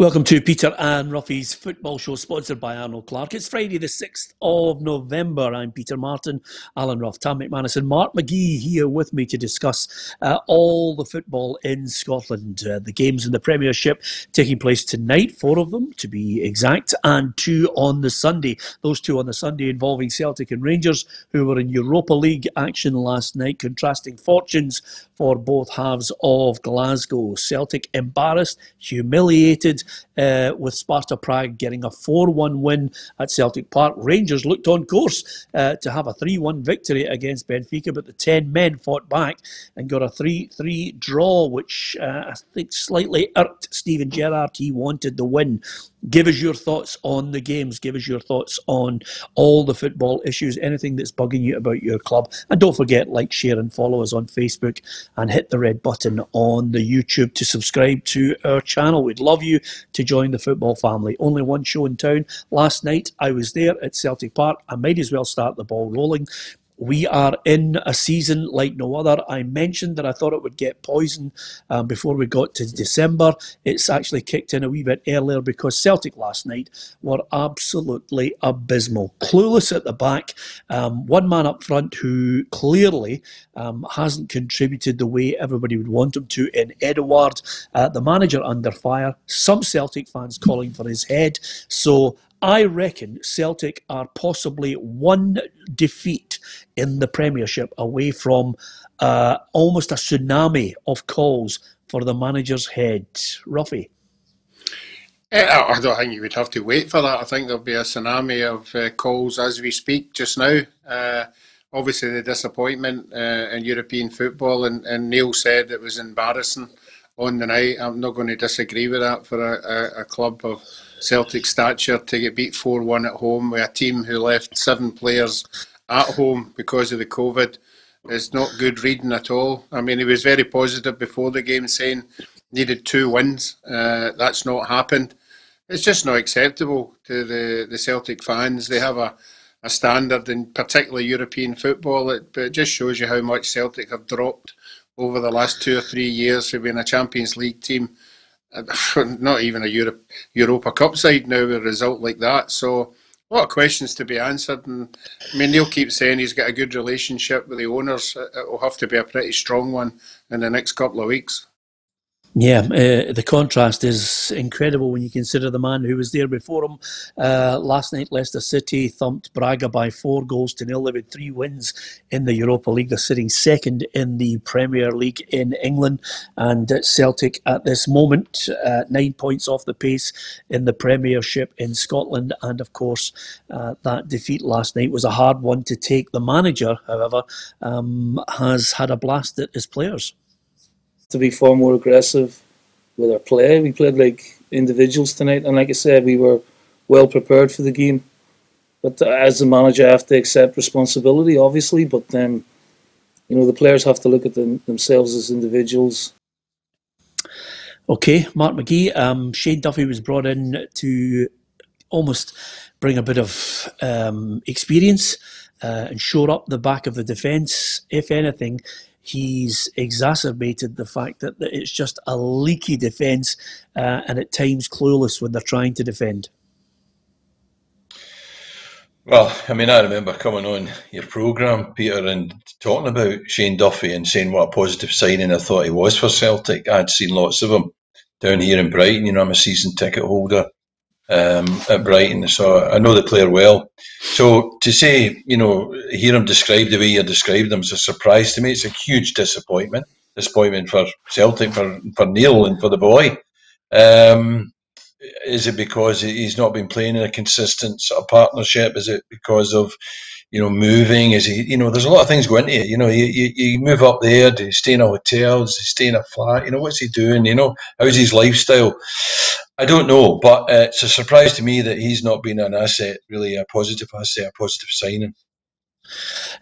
Welcome to Peter and Roughie's football show, sponsored by Arnold Clark. It's Friday, the 6th of November. I'm Peter Martin, Alan Rough, Tam McManus, and Mark McGee here with me to discuss uh, all the football in Scotland. Uh, the games in the Premiership taking place tonight, four of them to be exact, and two on the Sunday. Those two on the Sunday involving Celtic and Rangers, who were in Europa League action last night, contrasting fortunes for both halves of Glasgow. Celtic embarrassed, humiliated, uh, with Sparta Prague getting a 4 1 win at Celtic Park. Rangers looked on course uh, to have a 3 1 victory against Benfica, but the 10 men fought back and got a 3 3 draw, which uh, I think slightly irked Steven Gerrard. He wanted the win. Give us your thoughts on the games. Give us your thoughts on all the football issues, anything that's bugging you about your club. And don't forget, like, share, and follow us on Facebook and hit the red button on the YouTube to subscribe to our channel. We'd love you to join the football family. Only one show in town. Last night I was there at Celtic Park. I might as well start the ball rolling we are in a season like no other. I mentioned that I thought it would get poison um, before we got to December. It's actually kicked in a wee bit earlier because Celtic last night were absolutely abysmal. Clueless at the back, um, one man up front who clearly um, hasn't contributed the way everybody would want him to in Edouard, Uh, the manager under fire, some Celtic fans calling for his head. So I reckon Celtic are possibly one defeat in the Premiership away from uh, almost a tsunami of calls for the manager's head. Roughie. Uh, I don't think you would have to wait for that. I think there'll be a tsunami of uh, calls as we speak just now. Uh, obviously, the disappointment uh, in European football, and, and, Neil said it was embarrassing on the night. I'm not going to disagree with that for a, a, a club of Celtic stature to get beat 4 1 at home with a team who left seven players at home because of the COVID is not good reading at all. I mean, he was very positive before the game, saying needed two wins. Uh, that's not happened. It's just not acceptable to the, the Celtic fans. They have a, a standard in particularly European football, it, but it just shows you how much Celtic have dropped over the last two or three years. They've been a Champions League team, not even a Europe, Europa Cup side now with a result like that. So a lot of questions to be answered. And I mean, Neil keeps saying he's got a good relationship with the owners. It will have to be a pretty strong one in the next couple of weeks. Yeah, uh, the contrast is incredible when you consider the man who was there before him. Uh, last night, Leicester City thumped Braga by four goals to nil. They had three wins in the Europa League. They're sitting second in the Premier League in England. And Celtic at this moment, uh, nine points off the pace in the Premiership in Scotland. And of course, uh, that defeat last night was a hard one to take. The manager, however, um, has had a blast at his players to be far more aggressive with our play. We played like individuals tonight, and like I said, we were well prepared for the game. But as the manager, I have to accept responsibility, obviously. But then, you know, the players have to look at them, themselves as individuals. Okay, Mark McGee. Um, Shane Duffy was brought in to almost bring a bit of um, experience uh, and shore up the back of the defence. If anything, he's exacerbated the fact that, that it's just a leaky defence uh, and at times clueless when they're trying to defend. Well, I mean, I remember coming on your programme, Peter, and talking about Shane Duffy and saying what a positive signing I thought he was for Celtic. I'd seen lots of him down here in Brighton. You know, I'm a season ticket holder um, at Brighton, so I know the player well. So to say, you know, hear him described the way you described him is a surprise to me. It's a huge disappointment. Disappointment for Celtic, for, for Neil, and for the boy. Um, is it because he's not been playing in a consistent sort of partnership? Is it because of you know moving? Is he you know there's a lot of things going into it. You know you, you, you move up there. Do you stay in a hotel? Does he stay in a flat? You know what's he doing? You know how's his lifestyle? I don't know, but uh, it's a surprise to me that he's not been an asset, really a positive asset, a positive signing.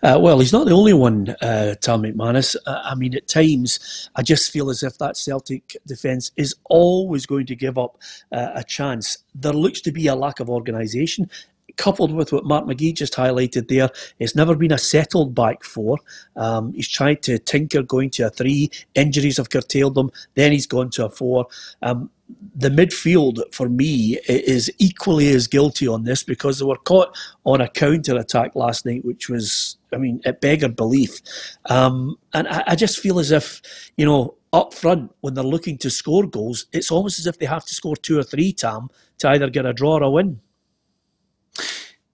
Uh, well, he's not the only one, uh, Tam McManus. Uh, I mean, at times, I just feel as if that Celtic defence is always going to give up uh, a chance. There looks to be a lack of organisation coupled with what Mark McGee just highlighted there, it's never been a settled back four. Um, he's tried to tinker going to a three. Injuries have curtailed them. Then he's gone to a four. Um, the midfield for me is equally as guilty on this because they were caught on a counter attack last night, which was, I mean, it beggared belief. Um, and I, I, just feel as if, you know, up front when they're looking to score goals, it's almost as if they have to score two or three, Tam, to either get a draw or a win.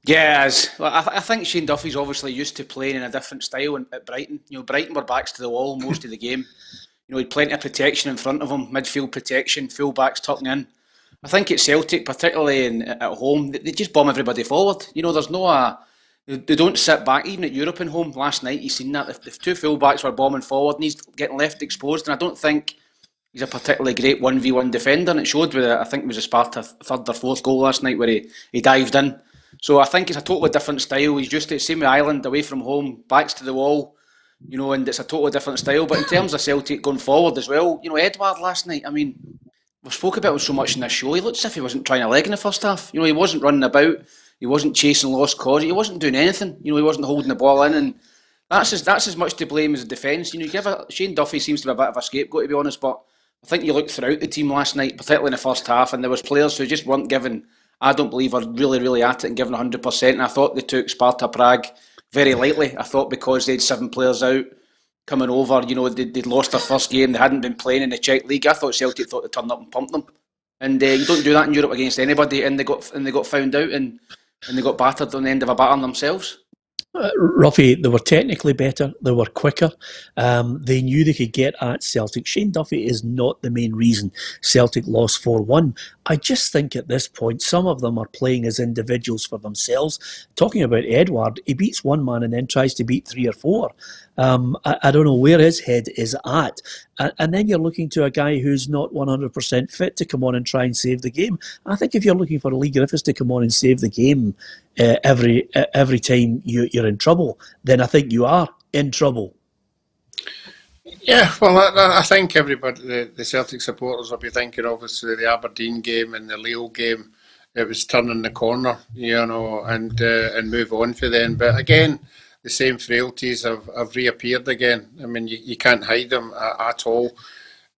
Yeah, well, I, th- I, think Shane Duffy's obviously used to playing in a different style at Brighton. You know, Brighton were backs to the wall most of the game. You know, he had plenty of protection in front of him, midfield protection, full backs tucking in. I think at Celtic, particularly in, at home, they, they just bomb everybody forward. You know, there's no uh, a, they don't sit back. Even at Europe and home last night, you seen that. If the two full backs were bombing forward and he's getting left exposed, and I don't think he's a particularly great 1v1 defender, and it showed with, uh, I think it was a Sparta third or fourth goal last night where he, he dived in so I think it's a totally different style. He's just the same with Ireland, away from home, backs to the wall, you know, and it's a totally different style. But in terms of Celtic going forward as well, you know, Edouard last night, I mean, we spoke about him so much in this show. He looked as if he wasn't trying a leg in the first half. You know, he wasn't running about, he wasn't chasing lost cause, he wasn't doing anything. You know, he wasn't holding the ball in, and that's as that's as much to blame as the defence. You know, you give a, Shane Duffy seems to be a bit of a scapegoat to be honest, but I think you looked throughout the team last night, particularly in the first half, and there was players who just weren't given I don't believe are really, really at it and giving 100%. And I thought they took Sparta Prague very lightly. I thought because they had seven players out coming over, you know, they, would lost their first game, they hadn't been playing in the Czech League. I thought Celtic thought they turned up and pumped them. And uh, you don't do that in Europe against anybody, and they got and they got found out and, and they got battered on the end of a baton themselves. Uh, Roughie, they were technically better, they were quicker, um, they knew they could get at Celtic. Shane Duffy is not the main reason Celtic lost 4 1. I just think at this point, some of them are playing as individuals for themselves. Talking about Edouard, he beats one man and then tries to beat three or four. Um, I, I, don't know where his head is at. And, and, then you're looking to a guy who's not 100% fit to come on and try and save the game. I think if you're looking for Leigh Griffiths to come on and save the game uh, every uh, every time you, you're in trouble, then I think you are in trouble. Yeah, well, I, I think everybody, the, the, Celtic supporters, will be thinking obviously the Aberdeen game and the Lille game. It was turning the corner, you know, and uh, and move on for then. But again, the same frailties have, have reappeared again. I mean, you, you can't hide them at, at all.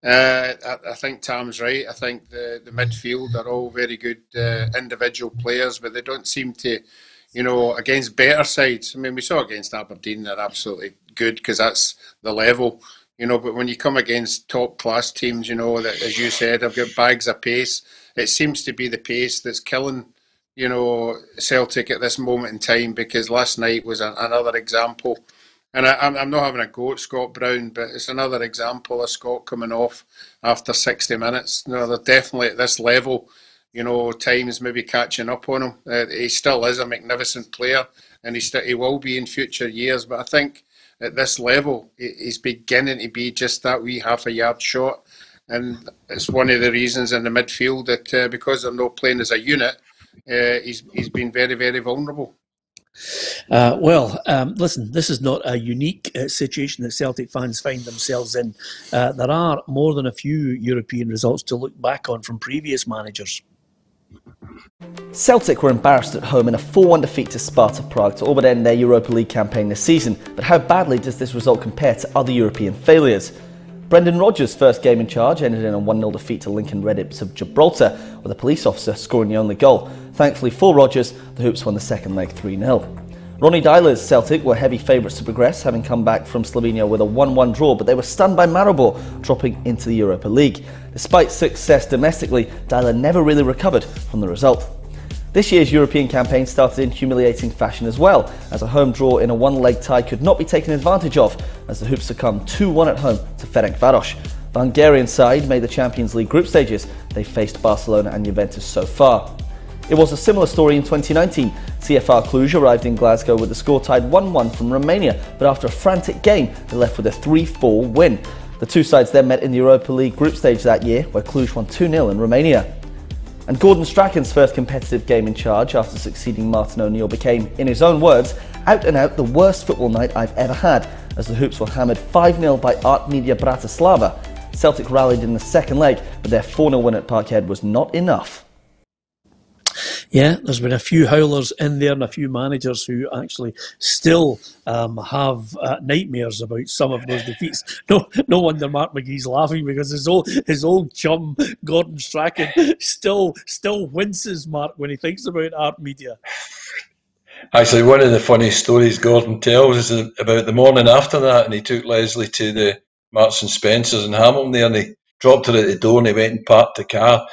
Uh, I, I, think Tam's right. I think the, the midfield are all very good uh, individual players, but they don't seem to, you know, against better sides. I mean, we saw against Aberdeen, they're absolutely good because that's the level, you know. But when you come against top class teams, you know, that as you said, have got bags of pace. It seems to be the pace that's killing you know, Celtic at this moment in time because last night was a, another example. And I, am not having a go at Scott Brown, but it's another example of Scott coming off after 60 minutes. You know, they're definitely at this level. You know, time's maybe catching up on him. Uh, he still is a magnificent player, and he still he will be in future years. But I think at this level, he's beginning to be just that wee half a yard short, and it's one of the reasons in the midfield that uh, because they're not playing as a unit, uh, he's he's been very very vulnerable. Uh, well, um, listen, this is not a unique uh, situation that Celtic fans find themselves in. Uh, there are more than a few European results to look back on from previous managers. Celtic were embarrassed at home in a 4 1 defeat to Sparta Prague to all but end their Europa League campaign this season. But how badly does this result compare to other European failures? Brendan Rodgers' first game in charge ended in a 1 0 defeat to Lincoln Red Imps of Gibraltar, with a police officer scoring the only goal. Thankfully for Rodgers, the Hoops won the second leg 3 0. Ronny Deila's Celtic were heavy favourites to progress, having come back from Slovenia with a 1 1 draw, but they were stunned by Maribor, dropping into the Europa League. Despite success domestically, Deiler never really recovered from the result. This year's European campaign started in humiliating fashion as well, as a home draw in a one-leg tie could not be taken advantage of, as the Hoops succumbed 2-1 at home to Ferencvaros. The Hungarian side made the Champions League group stages. They faced Barcelona and Juventus so far. It was a similar story in 2019. CFR Cluj arrived in Glasgow with the score tied 1-1 from Romania, but after a frantic game, they left with a 3-4 win. The two sides then met in the Europa League group stage that year, where Cluj won 2-0 in Romania. And Gordon Strachan's first competitive game in charge after succeeding Martin O'Neill became, in his own words, out and out the worst football night I've ever had, as the Hoops were hammered 5 0 by Artmedia Bratislava. Celtic rallied in the second leg, but their 4 0 win at Parkhead was not enough. Yeah, there's been a few howlers in there and a few managers who actually still um, have uh, nightmares about some of those defeats. No, no wonder Mark McGee's laughing because his old his old chum Gordon Strachan still still winces Mark when he thinks about Artmedia. Actually, one of the funny stories Gordon tells is about the morning after that, and he took Leslie to the Marks and Spencers in Hamilton there, and he dropped her at the door, and he went and parked the car.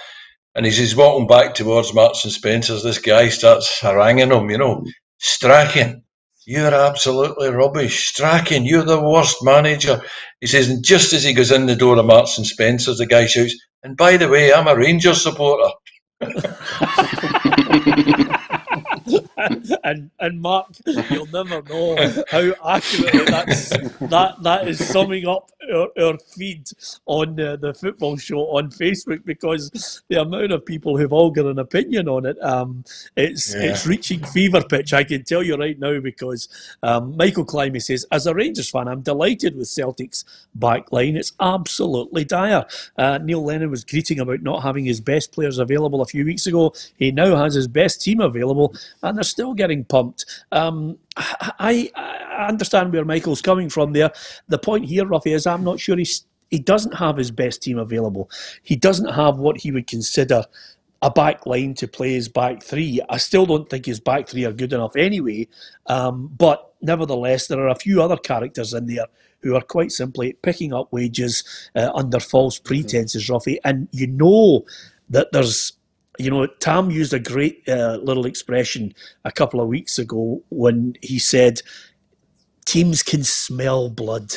And as he's walking back towards Marks and Spencers, this guy starts haranguing him, you know, Strachan, you're absolutely rubbish. Strachan, you're the worst manager. He says, and just as he goes in the door of Marks and Spencers, the guy shouts, and by the way, I'm a Rangers supporter. and and Mark, you'll never know how accurately that's that that is summing up our, our feed on the, the football show on Facebook because the amount of people who've all got an opinion on it, um, it's yeah. it's reaching fever pitch. I can tell you right now because um, Michael Climby says, as a Rangers fan, I'm delighted with Celtic's back line. It's absolutely dire. Uh, Neil Lennon was greeting about not having his best players available a few weeks ago. He now has his best team available, and they're still getting pumped. Um, I, I understand where Michael's coming from there. The point here, Roughie, is I'm not sure he's, he doesn't have his best team available. He doesn't have what he would consider a back line to play his back three. I still don't think his back three are good enough anyway. Um, but nevertheless, there are a few other characters in there who are quite simply picking up wages uh, under false pretenses, Roughie. And you know that there's you know, Tam used a great uh, little expression a couple of weeks ago when he said, "Teams can smell blood."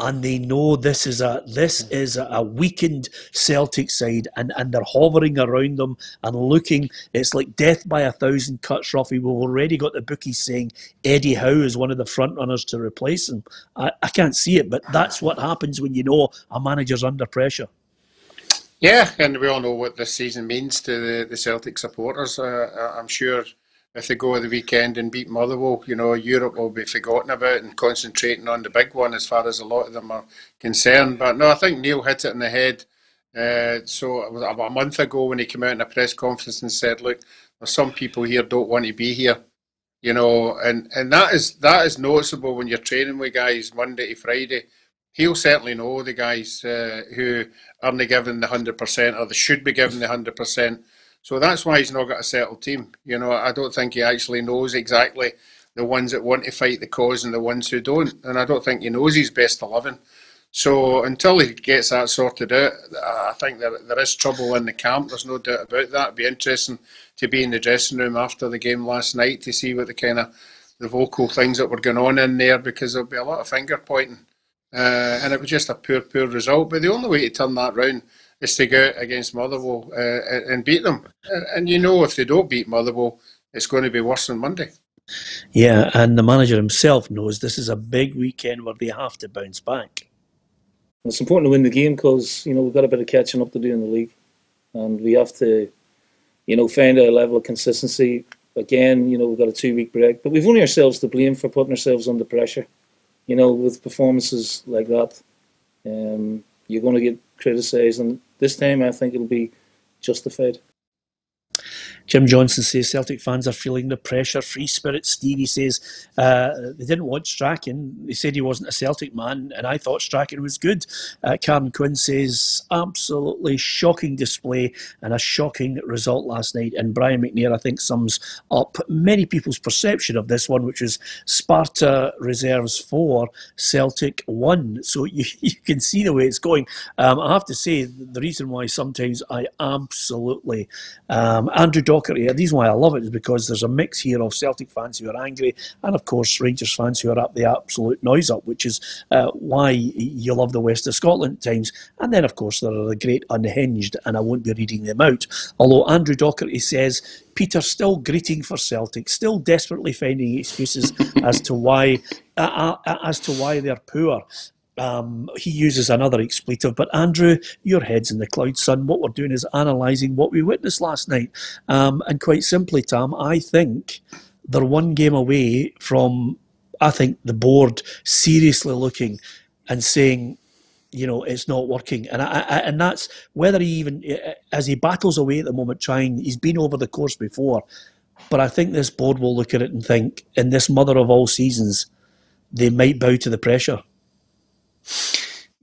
and they know this is a this is a weakened Celtic side, and, and they're hovering around them and looking. It's like death by a thousand cuts, Roughie. We've already got the bookies saying Eddie Howe is one of the front runners to replace him. I, I can't see it, but that's what happens when you know a manager's under pressure. Yeah, and we all know what this season means to the, the Celtic supporters. Uh, I'm sure if they go the weekend and beat Motherwell, you know, Europe will be forgotten about and concentrating on the big one as far as a lot of them are concerned. But no, I think Neil hit it in the head. Uh, so about a month ago when he came out in a press conference and said, "Look, there's some people here don't want to be here," you know, and and that is that is noticeable when you're training with guys Monday to Friday he'll certainly know the guys uh, who aren't given the 100% or they should be given the 100%. So that's why he's not got a settled team. You know, I don't think he actually knows exactly the ones that want to fight the cause and the ones who don't. And I don't think he knows his best 11. So until he gets that sorted out, I think there, there is trouble in the camp. There's no doubt about that. It'd be interesting to be in the dressing room after the game last night to see what the kind of the vocal things that were going on in there because there'll be a lot of finger pointing uh, and it was just a poor, poor result. But the only way to turn that round is to go out against Motherwell uh, and beat them. And you know, if they don't beat Motherwell, it's going to be worse than Monday. Yeah, and the manager himself knows this is a big weekend where they have to bounce back. It's important to win the game because you know we've got a bit of catching up to do in the league, and we have to, you know, find a level of consistency. Again, you know, we've got a two-week break, but we've only ourselves to blame for putting ourselves under pressure you know, with performances like that, um, you're going to get criticised, and this time I think it'll be justified. Jim Johnson says Celtic fans are feeling the pressure. Free spirit Stevie says uh, they didn't want Strachan. They said he wasn't a Celtic man, and I thought Strachan was good. Uh, Karen Quinn says absolutely shocking display and a shocking result last night. And Brian McNair, I think, sums up many people's perception of this one, which is Sparta reserves four, Celtic one. So you, you can see the way it's going. Um, I have to say the reason why sometimes I absolutely um, Andrew Docherty. The reason why I love it is because there's a mix here of Celtic fans who are angry, and of course Rangers fans who are up the absolute noise up, which is uh, why you love the West of Scotland times. And then of course there are the great unhinged, and I won't be reading them out. Although Andrew Docherty says Peter still greeting for Celtic, still desperately finding excuses as to why uh, uh, as to why they're poor. Um, he uses another expletive, but Andrew, your head's in the clouds, son. What we're doing is analysing what we witnessed last night. Um, and quite simply, Tam, I think they're one game away from, I think, the board seriously looking and saying, you know, it's not working. And I, I, and that's whether he even, as he battles away at the moment, trying, he's been over the course before. But I think this board will look at it and think, in this mother of all seasons, they might bow to the pressure.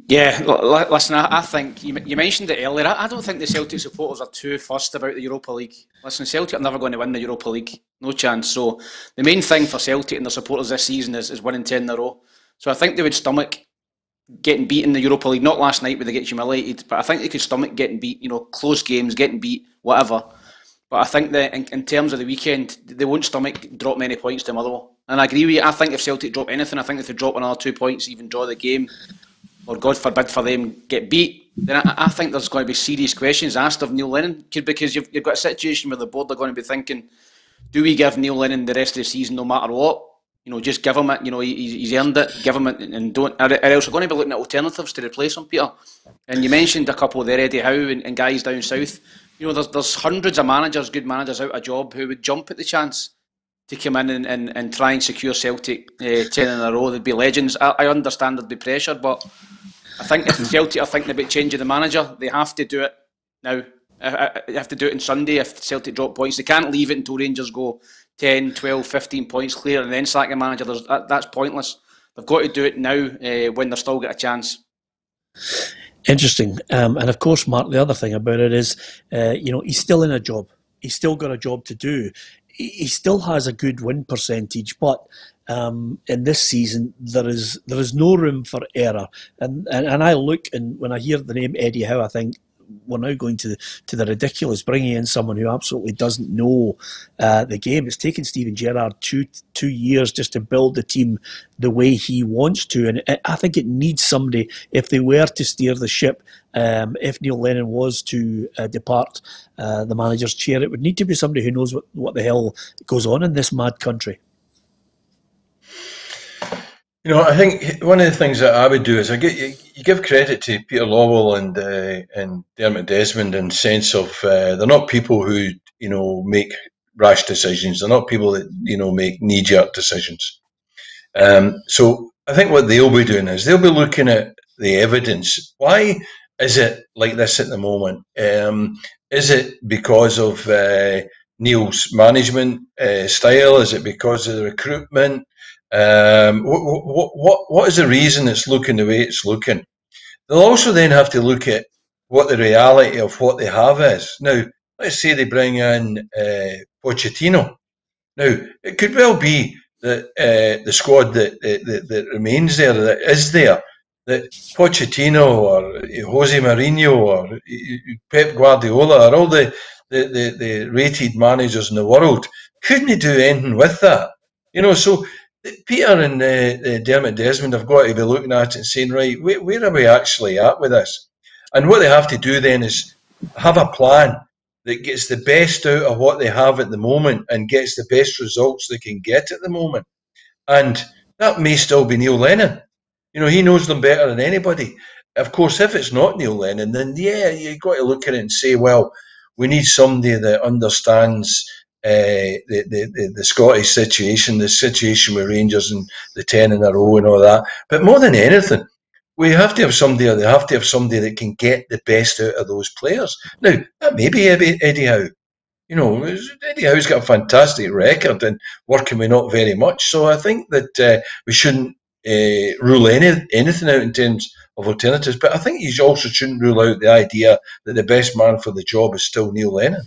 Yeah, listen, I, think you, mentioned it earlier. I, I, don't think the Celtic supporters are too fussed about the Europa League. Listen, Celtic are never going to win the Europa League, no chance. So the main thing for Celtic and their supporters this season is, is winning 10 in a row. So I think they would stomach getting beat in the Europa League. Not last night where they get humiliated, but I think they could stomach getting beat. You know, close games, getting beat, whatever. But I think that in, in terms of the weekend, they won't stomach drop many points to Motherwell. And I agree with you. I think if Celtic drop anything, I think if they drop another two points, even draw the game, or God forbid for them get beat, then I, I, think there's going to be serious questions asked of Neil Lennon because you've, you've got a situation where the board are going to be thinking, do we give Neil Lennon the rest of the season no matter what? You know, just give him it. You know, he, he's earned it. Give him it, and don't. Or else we're going to be looking at alternatives to replace him, Peter. And you mentioned a couple there, Eddie Howe and, and guys down south. You know, there's there's hundreds of managers, good managers out of job who would jump at the chance to come in and, and, and try and secure Celtic uh, 10 in a row. They'd be legends. I, I understand there'd be pressure, but I think if Celtic are thinking about changing the manager, they have to do it now. Uh, uh, they have to do it on Sunday if Celtic drop points. They can't leave it until Rangers go 10, 12, 15 points clear and then sack the manager. That, that's pointless. They've got to do it now uh, when they've still got a chance. Interesting. Um, and of course, Mark, the other thing about it is, uh, you know, he's still in a job. He's still got a job to do. He, still has a good win percentage, but um, in this season, there is there is no room for error. And, and and I look and when I hear the name Eddie Howe, I think we're now going to the, to the ridiculous, bringing in someone who absolutely doesn't know uh, the game. It's taken Steven Gerrard two two years just to build the team the way he wants to, and I think it needs somebody. If they were to steer the ship, um, if Neil Lennon was to uh, depart uh, the manager's chair, it would need to be somebody who knows what, what the hell goes on in this mad country. You know, I think one of the things that I would do is I get you, you give credit to Peter Lawwell and uh, and Dermot Desmond in sense of uh, they're not people who you know make rash decisions. They're not people that you know make knee jerk decisions. Um, so I think what they'll be doing is they'll be looking at the evidence. Why is it like this at the moment? Um, is it because of uh, Neil's management uh, style? Is it because of the recruitment? Um, what, what, what, what is the reason it's looking the way it's looking? They'll also then have to look at what the reality of what they have is. Now, let's say they bring in uh, Pochettino. Now, it could well be that uh, the squad that, that, that remains there, that is there, that Pochettino or Jose Mourinho or Pep Guardiola or all the, the, the, the rated managers in the world couldn't do anything with that. You know, so Peter and uh, uh, Dermot Desmond have got to be looking at it and saying, right, where, where are we actually at with this? And what they have to do then is have a plan that gets the best out of what they have at the moment and gets the best results they can get at the moment. And that may still be Neil Lennon. You know, he knows them better than anybody. Of course, if it's not Neil Lennon, then yeah, you've got to look at it and say, well, we need somebody that understands uh, the, the, the Scottish situation, the situation with Rangers and the 10 in a row and all that. But more than anything, we have to have somebody, they have to have somebody that can get the best out of those players. Now, that may be Eddie Howe. You know, Eddie Howe's got a fantastic record and working with not very much. So I think that uh, we shouldn't uh, rule any anything out in terms of alternatives. But I think you also shouldn't rule out the idea that the best man for the job is still Neil Lennon.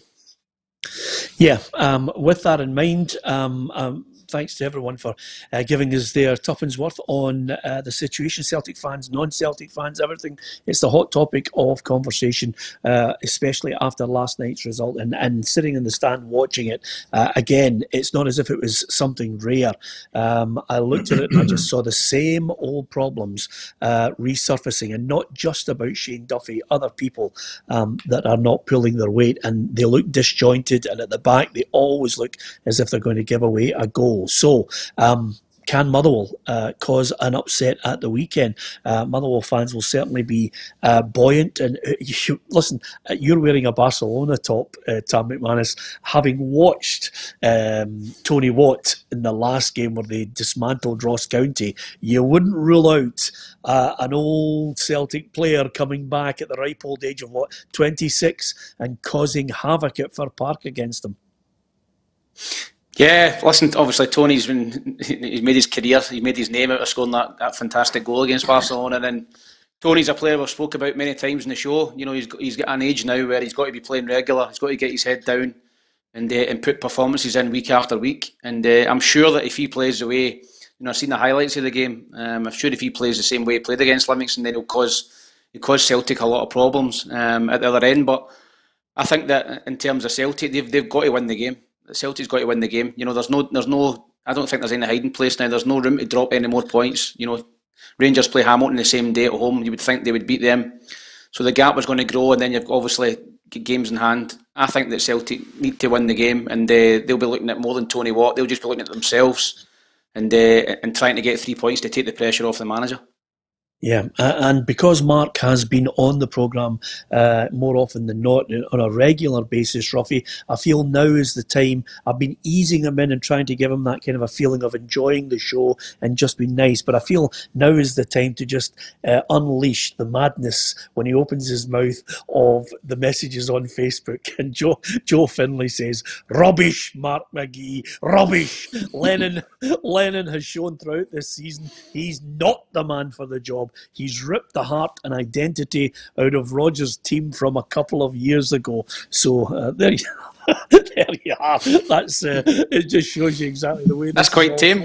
Yeah, um, with that in mind, um, um, thanks to everyone for uh, giving us their tuppence worth on uh, the situation. Celtic fans, non-Celtic fans, everything. It's the hot topic of conversation, uh, especially after last night's result and, and sitting in the stand watching it. Uh, again, it's not as if it was something rare. Um, I looked at it and I just saw the same old problems uh, resurfacing, and not just about Shane Duffy, other people um, that are not pulling their weight, and they look disjointed, and at the back they always look as if they're going to give away a goal. So, um, can Motherwell uh, cause an upset at the weekend? Uh, Motherwell fans will certainly be uh, buoyant. And uh, you, listen, uh, you're wearing a Barcelona top, uh, Tam McManus, having watched um, Tony Watt in the last game where they dismantled Ross County. You wouldn't rule out an old Celtic player coming back at the ripe old age of what 26 and causing havoc at Fir Park against them. Yeah, listen. Obviously, Tony's been he's made his career, he's made his name out of scoring that, that fantastic goal against Barcelona. And then Tony's a player we've spoke about many times in the show. You know, he's got, he's got an age now where he's got to be playing regular. He's got to get his head down and uh, and put performances in week after week. And uh, I'm sure that if he plays the way, you know, I've seen the highlights of the game. Um, I'm sure if he plays the same way he played against Livingston, then he'll cause he caused Celtic a lot of problems um, at the other end. But I think that in terms of Celtic, they've they've got to win the game. Celtic's got to win the game. You know, there's no, there's no. I don't think there's any hiding place now. There's no room to drop any more points. You know, Rangers play Hamilton the same day at home. You would think they would beat them, so the gap was going to grow, and then you've obviously games in hand. I think that Celtic need to win the game, and uh, they'll be looking at more than Tony Watt. They'll just be looking at themselves and uh, and trying to get three points to take the pressure off the manager. Yeah, and because Mark has been on the programme uh, more often than not on a regular basis, Roughie, I feel now is the time. I've been easing him in and trying to give him that kind of a feeling of enjoying the show and just be nice. But I feel now is the time to just uh, unleash the madness when he opens his mouth of the messages on Facebook. And Joe Joe Finley says, "Rubbish, Mark McGee, rubbish." Lennon Lennon has shown throughout this season he's not the man for the job. He's ripped the heart and identity out of Rodgers' team from a couple of years ago. So uh, there you there you are. That's uh, it. Just shows you exactly the way. That's quite tame.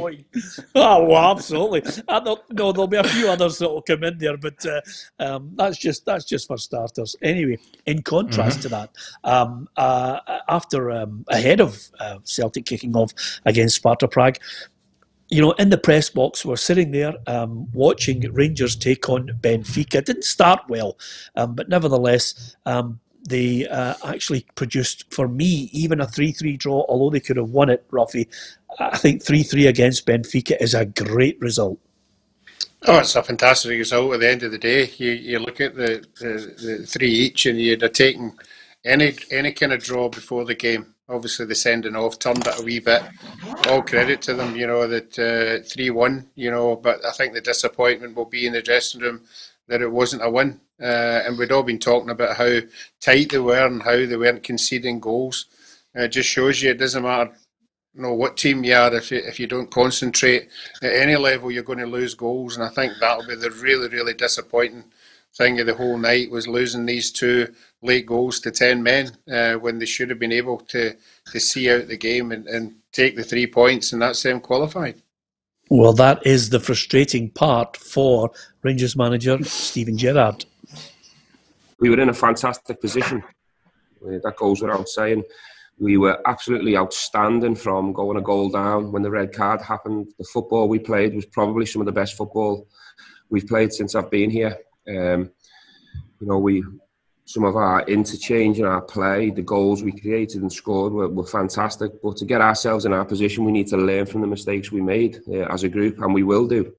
Oh, well, absolutely. No, there'll be a few others that will come in there, but uh, um, that's just that's just for starters. Anyway, in contrast mm-hmm. to that, um, uh, after um, ahead of uh, Celtic kicking off against Sparta Prague, you know, in the press box, we're sitting there um, watching Rangers take on Benfica. It didn't start well, um, but nevertheless, um, they uh, actually produced, for me, even a 3 3 draw, although they could have won it, Roughie. I think 3 3 against Benfica is a great result. Oh, it's a fantastic result at the end of the day. You, you look at the, the, the three each, and you'd have taken any, any kind of draw before the game obviously the sending off turned it a wee bit. All credit to them, you know, that uh, 3 uh, 1, you know, but I think the disappointment will be in the dressing room that it wasn't a win. Uh, and we'd all been talking about how tight they were and how they weren't conceding goals. Uh, it just shows you it doesn't matter you know what team you are if you, if you don't concentrate at any level you're going to lose goals and I think that'll be the really really disappointing thing of the whole night was losing these two late goals to 10 men uh, when they should have been able to, to see out the game and, and take the three points, and that's them qualified. Well, that is the frustrating part for Rangers manager Steven Gerrard. We were in a fantastic position. That goes without saying. We were absolutely outstanding from going a goal down when the red card happened. The football we played was probably some of the best football we've played since I've been here. Um, you know, we some of our interchange and our play, the goals we created and scored were, were, fantastic. But to get ourselves in our position, we need to learn from the mistakes we made uh, as a group, and we will do.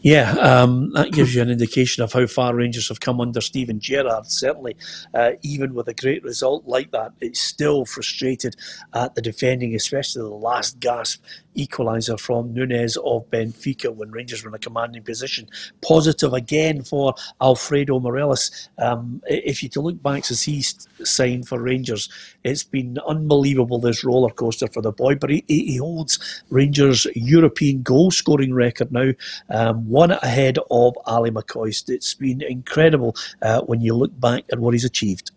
Yeah, um, that gives you an indication of how far Rangers have come under Steven Gerrard. Certainly, uh, even with a great result like that, it's still frustrated at the defending, especially the last gasp equaliser from Nunes of Benfica when Rangers were in a commanding position. Positive again for Alfredo Morelos. Um, if you to look back since he's signed for Rangers, it's been unbelievable this roller coaster for the boy. But he, he holds Rangers' European goal scoring record now, um, one ahead of Ali McCoist. It's been incredible uh, when you look back at what he's achieved.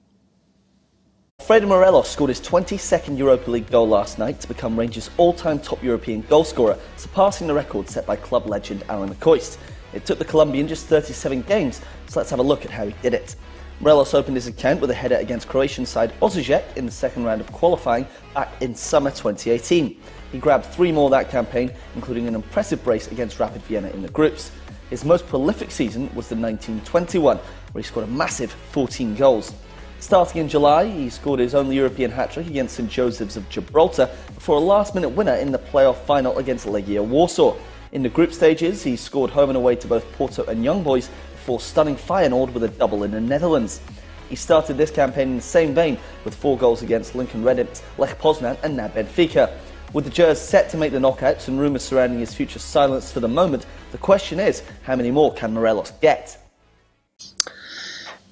Fredo Morelos scored his 22nd Europa League goal last night to become Rangers' all-time top European goalscorer, surpassing the record set by club legend Ali McCoist. It took the Colombian just 37 games, so let's have a look at how he did it. Morelos opened his account with a header against Croatian side Osijek in the second round of qualifying back in summer 2018. He grabbed three more that campaign, including an impressive brace against Rapid Vienna in the groups. His most prolific season was the 1921, where he scored a massive 14 goals. Starting in July, he scored his only European hat-trick against St Joseph's of Gibraltar before a last-minute winner in the playoff final against Legia Warsaw. In the group stages, he scored home and away to both Porto and Young Boys before stunning Feyenoord with a double in the Netherlands. He started this campaign in the same vein with four goals against Lincoln Red Imps, Lech Poznan and now Benfica. With the Gers set to make the knockouts and rumours surrounding his future silenced for the moment, the question is, how many more can Morelos get?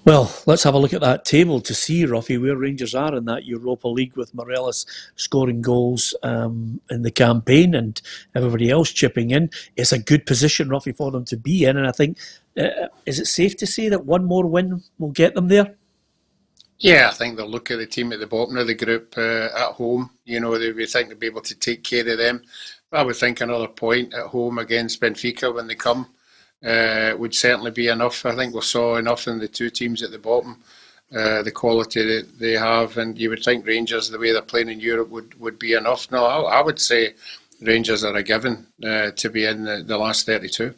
Well, let's have a look at that table to see, Roughie, where Rangers are in that Europa League with Morelos scoring goals um, in the campaign and everybody else chipping in. It's a good position, Roughie, for them to be in. And I think, uh, is it safe to say that one more win will get them there? Yeah, I think they'll look at the team at the bottom of the group uh, at home. You know, they think they'll be able to take care of them. I would think another point at home against Benfica when they come uh, would certainly be enough. I think we saw enough in the two teams at the bottom, uh, the quality that they have, and you would think Rangers, the way they're playing in Europe, would, would be enough. No, I, I would say Rangers are a given uh, to be in the, the last 32.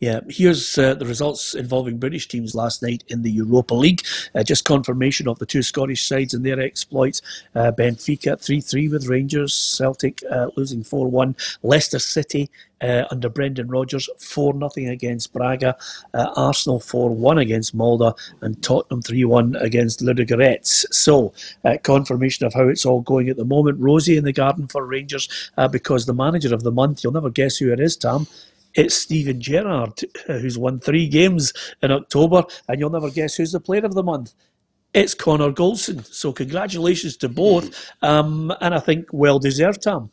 Yeah, here's uh, the results involving British teams last night in the Europa League. Uh, just confirmation of the two Scottish sides and their exploits. Uh, Benfica 3 3 with Rangers, Celtic uh, losing 4 1, Leicester City uh, under Brendan Rodgers 4 0 against Braga, uh, Arsenal 4 1 against Molde, and Tottenham 3 1 against Ludogorets. So, confirmation of how it's all going at the moment. Rosie in the garden for Rangers because the manager of the month, you'll never guess who it is, Tam it's Steven Gerrard, who's won three games in October, and you'll never guess who's the player of the month. It's Connor Goldson. So congratulations to both, um, and I think well deserved, Tam.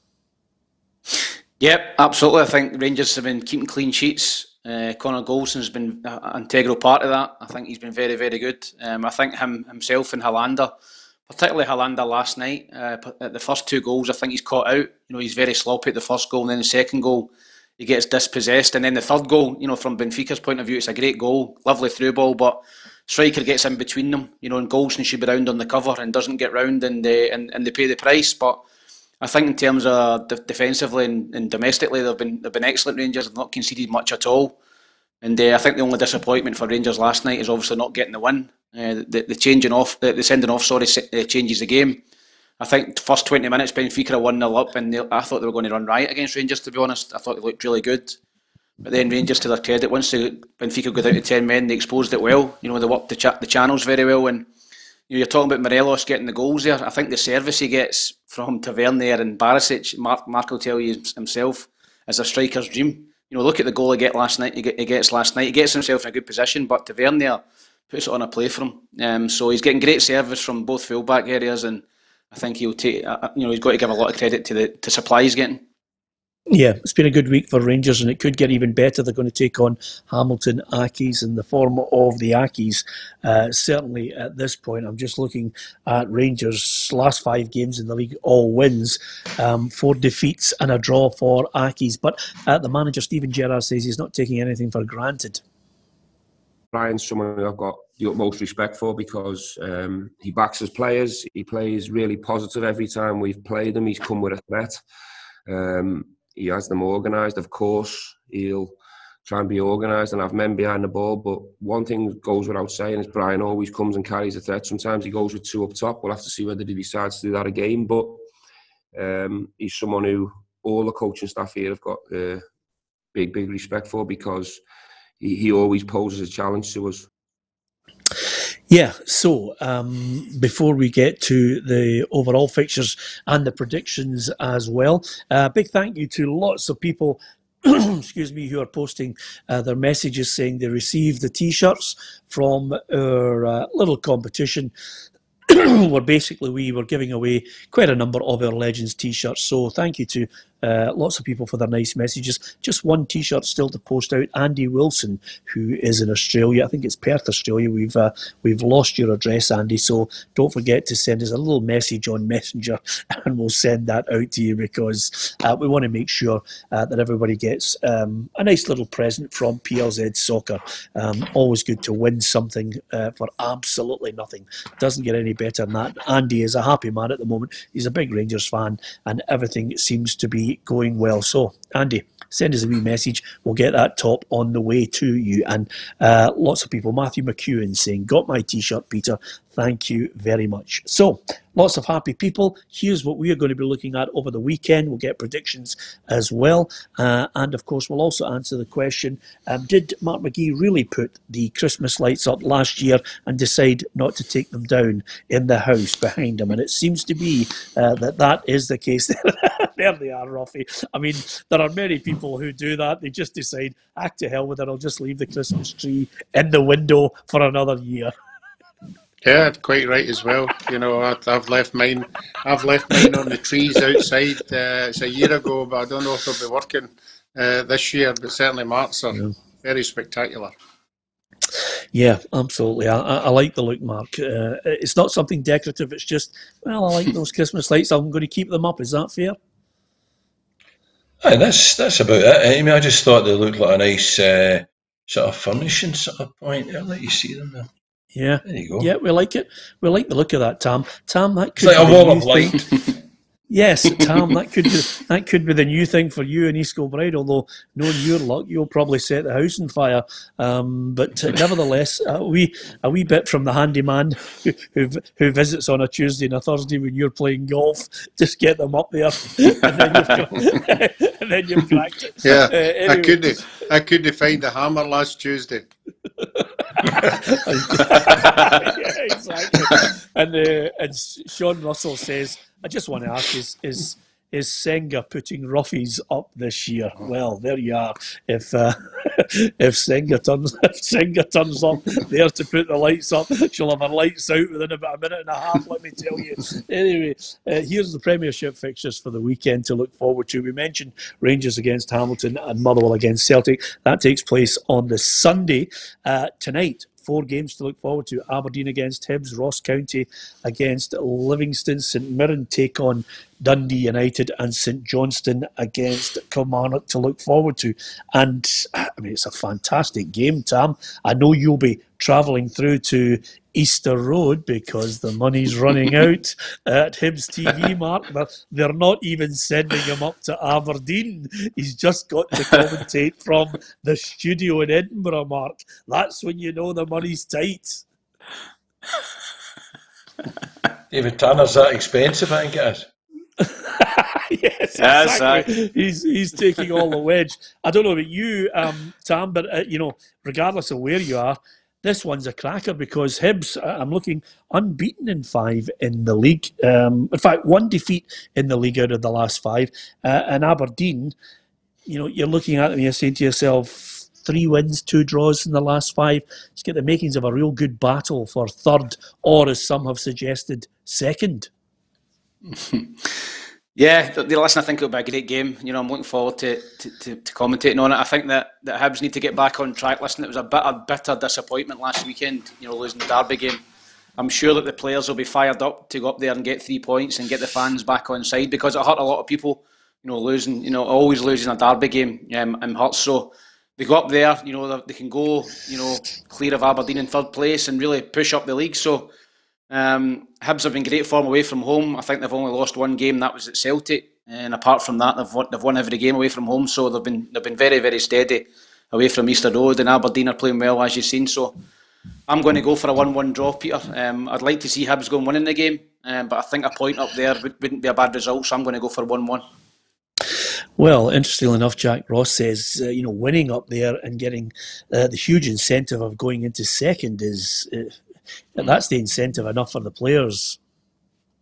Yep, absolutely. I think Rangers have been keeping clean sheets. Uh, Connor Goldson's been an integral part of that. I think he's been very, very good. Um, I think him himself and Helander, particularly Helander last night, uh, at the first two goals, I think he's caught out. You know, he's very sloppy at the first goal, and then the second goal, he gets dispossessed. And then the third goal, you know, from Benfica's point of view, it's a great goal, lovely through ball, but striker gets in between them, you know, and Goldson should be round on the cover and doesn't get round and they, and, and they pay the price. But I think in terms of defensively and, and, domestically, they've been they've been excellent. Rangers They've not conceded much at all. And uh, I think the only disappointment for Rangers last night is obviously not getting the win. Uh, the, the changing off, the, the sending off, sorry, uh, changes the game. I think the first 20 minutes, Benfica are 1 0 up, and they, I thought they were going to run riot against Rangers, to be honest. I thought they looked really good. But then Rangers, to their credit, once they, Benfica got out to 10 men, they exposed it well. You know, they worked the, cha- the channels very well. And you know, you're talking about Morelos getting the goals there. I think the service he gets from Tavernier and Barisic, Mark, Mark will tell you himself, is a striker's dream. You know, look at the goal he get last night. He, gets last night. He gets himself in a good position, but Tavernier puts it on a play for him. Um, so he's getting great service from both fullback areas and I think he'll take. Uh, you know, he's got to give a lot of credit to the to supply he's getting. Yeah, it's been a good week for Rangers, and it could get even better. They're going to take on Hamilton Accies in the form of the Accies. Uh, certainly at this point, I'm just looking at Rangers' last five games in the league, all wins, um, four defeats and a draw for Accies. But uh, the manager, Steven Gerrard, says he's not taking anything for granted. Brian's someone I've got the utmost respect for because um, he backs his players. He plays really positive every time we've played him. He's come with a threat. Um, he has them organised, of course. He'll try and be organised and have men behind the ball. But one thing goes without saying is Brian always comes and carries a threat. Sometimes he goes with two up top. We'll have to see whether he decides to do that again. But um, he's someone who all the coaching staff here have got uh, big, big respect for because he, he always poses a challenge to us. Yeah, so um, before we get to the overall fixtures and the predictions as well, a uh, big thank you to lots of people excuse me, who are posting uh, their messages saying they received the t-shirts from our uh, little competition where basically we were giving away quite a number of our Legends t-shirts. So thank you to uh, lots of people for their nice messages. Just one T-shirt still to post out. Andy Wilson, who is in Australia, I think it's Perth, Australia. We've uh, we've lost your address, Andy. So don't forget to send us a little message on Messenger, and we'll send that out to you because uh, we want to make sure uh, that everybody gets um, a nice little present from PLZ Soccer. Um, always good to win something uh, for absolutely nothing. Doesn't get any better than that. Andy is a happy man at the moment. He's a big Rangers fan, and everything seems to be going well. So, Andy, send us a wee message. We'll get that top on the way to you. And uh, lots of people, Matthew McEwen saying, Got my t shirt, Peter. Thank you very much. So, lots of happy people. Here's what we are going to be looking at over the weekend. We'll get predictions as well. Uh, and of course, we'll also answer the question um, Did Mark McGee really put the Christmas lights up last year and decide not to take them down in the house behind him? And it seems to be uh, that that is the case. there they are, Roughie. I mean, there are many people who do that. They just decide, act to hell with it, I'll just leave the Christmas tree in the window for another year. Yeah, quite right as well. You know, I've left mine. I've left mine on the trees outside. Uh, it's a year ago, but I don't know if they'll be working uh, this year. But certainly, marks are yeah. very spectacular. Yeah, absolutely. I, I, like the look, Mark. Uh, it's not something decorative. It's just, well, I like those Christmas lights. I'm going to keep them up. Is that fair? Aye, that's that's about it. I mean, I just thought they looked like a nice uh, sort of furnishing sort of point. I'll let you see them there. Yeah. There you go. Yeah, we like it. We like the look of that, Tom. Tom, that could it's like a wall of light. Yes, Tom, that could be that could be the new thing for you in East Kilbride. Although, knowing your luck, you'll probably set the house on fire. Um, but uh, nevertheless, a wee a wee bit from the handyman who, who, who visits on a Tuesday and a Thursday when you're playing golf. Just get them up there, and then you've, and then you've cracked it. Yeah, uh, anyway. I couldn't I couldn't find the hammer last Tuesday. Yeah, exactly. And uh, and Sean Russell says I just want to ask: Is is is Senga putting roughies up this year? Well, there you are. If uh, if Senga turns if Senga turns up there to put the lights up, she'll have her lights out within about a minute and a half. Let me tell you. Anyway, uh, here's the Premiership fixtures for the weekend to look forward to. We mentioned Rangers against Hamilton and Motherwell against Celtic. That takes place on the Sunday uh, tonight four games to look forward to. Aberdeen against Hibs, Ross County against Livingston, St Mirren take on Dundee United, and St Johnstone against Kilmarnock to look forward to. And I mean, it's a fantastic game, Tam. I know you'll be travelling through to Easter Road because the money's running out at Hibs TV, Mark. But they're not even sending him up to Aberdeen. He's just got to commentate from the studio in Edinburgh, Mark. That's when you know the money's tight. David Turner's that expensive, I think it is. yes, exactly. He's he's taking all the wedge. I don't know about you, um, Tam, but uh, you know, regardless of where you are, this one's a cracker because Hibs, uh, I'm looking unbeaten in five in the league. Um, in fact, one defeat in the league out of the last five. Uh, and Aberdeen, you know, you're looking at them, you're saying to yourself, three wins, two draws in the last five. It's got the makings of a real good battle for third, or as some have suggested, second. Yeah, the listen, I think it'll be a great game. You know, I'm looking forward to, to, to, to, commentating on it. I think that, that Hibs need to get back on track. Listen, it was a bit of bitter disappointment last weekend, you know, losing the Derby game. I'm sure that the players will be fired up to go up there and get three points and get the fans back on side because it hurt a lot of people, you know, losing, you know, always losing a Derby game um, and hurts. So they go up there, you know, they can go, you know, clear of Aberdeen in third place and really push up the league. So um, Hibs have been great form away from home. I think they've only lost one game. That was at Celtic, and apart from that, they've won, they've won every game away from home. So they've been they've been very very steady away from Easter Road. And Aberdeen are playing well as you've seen. So I'm going to go for a one-one draw, Peter. Um, I'd like to see Hibs going and win in the game, um, but I think a point up there wouldn't be a bad result. So I'm going to go for one-one. Well, interestingly enough, Jack Ross says, uh, you know, winning up there and getting uh, the huge incentive of going into second is uh, and that's the incentive enough for the players.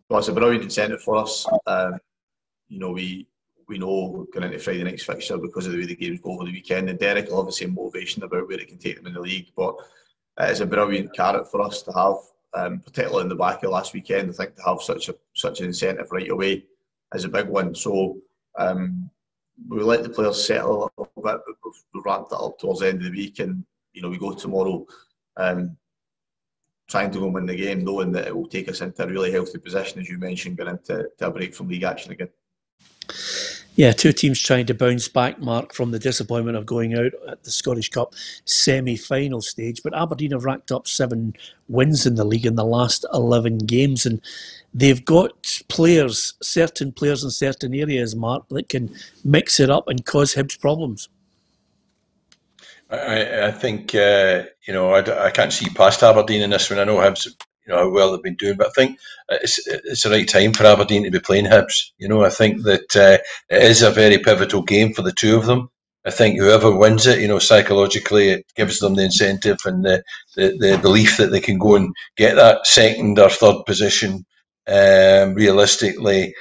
Well, it's a brilliant incentive for us. Um, you know, we we know going into Friday night's fixture because of the way the games go over the weekend. And Derek will obviously have motivation about where it can take them in the league, but it's a brilliant carrot for us to have, um, particularly in the back of last weekend. I think to have such a such an incentive right away is a big one. So um, we let the players settle a little bit, but we've ramped it up towards the end of the week, and you know we go tomorrow. Um, trying to go and win the game, knowing that it will take us into a really healthy position, as you mentioned, going into a break from league action again. Yeah, two teams trying to bounce back, Mark, from the disappointment of going out at the Scottish Cup semi final stage. But Aberdeen have racked up seven wins in the league in the last 11 games. And they've got players, certain players in certain areas, Mark, that can mix it up and cause Hibs problems. I, I think, uh, you know, I, I can't see past Aberdeen in this one. I know Hibs you know how well they've been doing. But I think it's it's the right time for Aberdeen to be playing Hibs. You know, I think that uh, it is a very pivotal game for the two of them. I think whoever wins it, you know, psychologically, it gives them the incentive and the, the, the belief that they can go and get that second or third position. Um, realistically,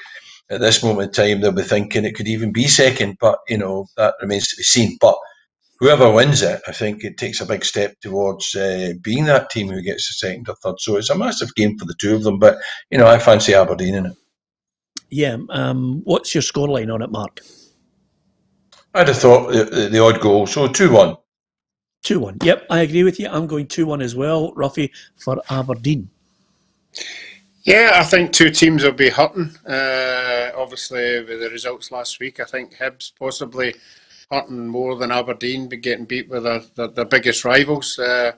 at this moment in time, they'll be thinking it could even be second, but you know that remains to be seen. But whoever wins it, I think it takes a big step towards uh, being that team who gets the second or third. So it's a massive game for the two of them. But you know, I fancy Aberdeen in it. Yeah. Um, what's your scoreline on it, Mark? I'd have thought the, the, the odd goal. So two one. Two one. Yep, I agree with you. I'm going two one as well, Roughie for Aberdeen. Yeah, I think two teams will be hurting. Uh, obviously, with the results last week, I think Hibs possibly hurting more than Aberdeen, but getting beat with their, their, their biggest rivals. Uh,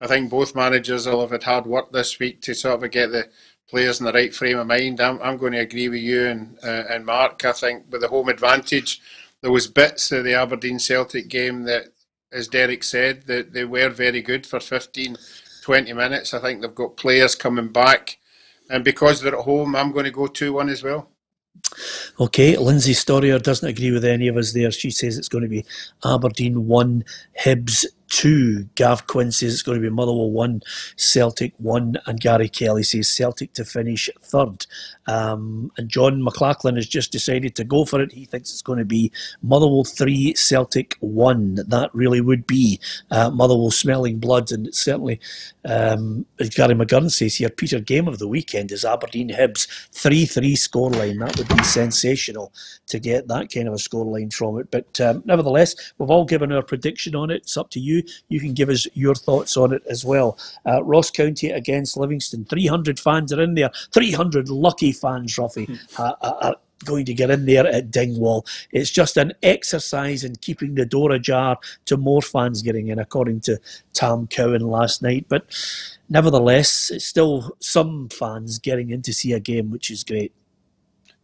I think both managers will have had hard work this week to sort of get the players in the right frame of mind. I'm, I'm going to agree with you and, uh, and Mark. I think with the home advantage, there was bits of the Aberdeen Celtic game that, as Derek said, that they were very good for 15, 20 minutes. I think they've got players coming back. And because they're at home, I'm going to go 2 1 as well. Okay, Lindsay Storier doesn't agree with any of us there. She says it's going to be Aberdeen 1, Hibs 2. Gav Quinn says it's going to be Motherwell 1, Celtic 1, and Gary Kelly says Celtic to finish third. Um, and John McLaughlin has just decided to go for it. He thinks it's going to be Motherwell 3, Celtic 1. That really would be uh, Motherwell smelling blood, and it's certainly, um, as Gary McGurn says here, Peter, game of the weekend is Aberdeen Hibs 3 3 scoreline. That would be sensational to get that kind of a scoreline from it. But um, nevertheless, we've all given our prediction on it. It's up to you. You can give us your thoughts on it as well. Uh, Ross County against Livingston. 300 fans are in there. 300 lucky fans, Roughie, uh, are, uh, are going to get in there at Dingwall. It's just an exercise in keeping the door ajar to more fans getting in, according to Tam Cowan last night. But nevertheless, it's still some fans getting in to see a game, which is great.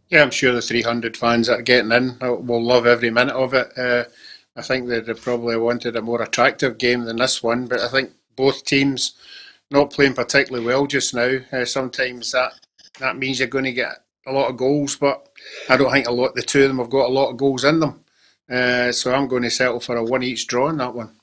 Yeah, I'm sure the 300 fans that are getting in will love every minute of it. Uh, I think they'd have probably wanted a more attractive game than this one, but I think both teams not playing particularly well just now. Uh, sometimes that that means you're going to get a lot of goals, but I don't think a lot. The two of them have got a lot of goals in them, uh, so I'm going to settle for a one each draw in that one.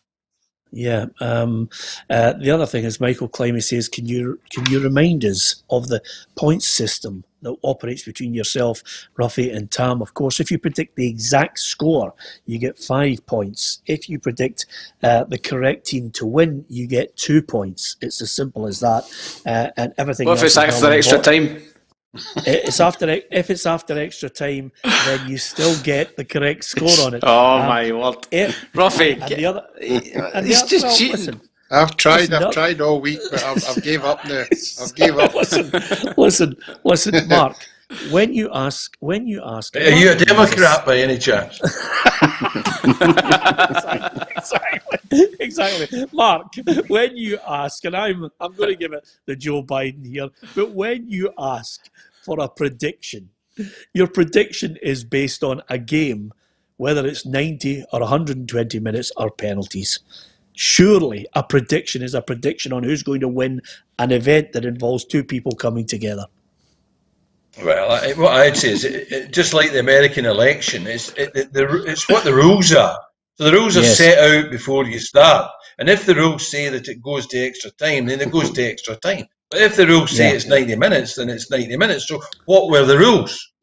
Yeah. Um, uh, the other thing is Michael Climey says, can you can you remind us of the points system that operates between yourself, Roughie, and Tam? Of course, if you predict the exact score, you get five points. If you predict uh, the correct team to win, you get two points. It's as simple as that. Uh, and everything. What if it's after extra time? it's after if it's after extra time, then you still get the correct score on it. Oh um, my word, it, Roughie! And the other, and he's the just well, cheating. Listen, I've tried. I've tried all week, but I've, I've gave up now. I've gave up. listen, listen, listen, Mark. When you ask, when you ask, are you a Democrat by any chance? exactly, exactly, Mark. When you ask, and I'm, I'm going to give it the Joe Biden here, but when you ask for a prediction, your prediction is based on a game, whether it's 90 or 120 minutes or penalties surely a prediction is a prediction on who's going to win an event that involves two people coming together. Well, I, what I'd say is, it, it, just like the American election, it's it, the, it's what the rules are. So the rules are yes. set out before you start, and if the rules say that it goes to extra time, then it goes to extra time. But if the rules say yeah. it's ninety minutes, then it's ninety minutes. So what were the rules?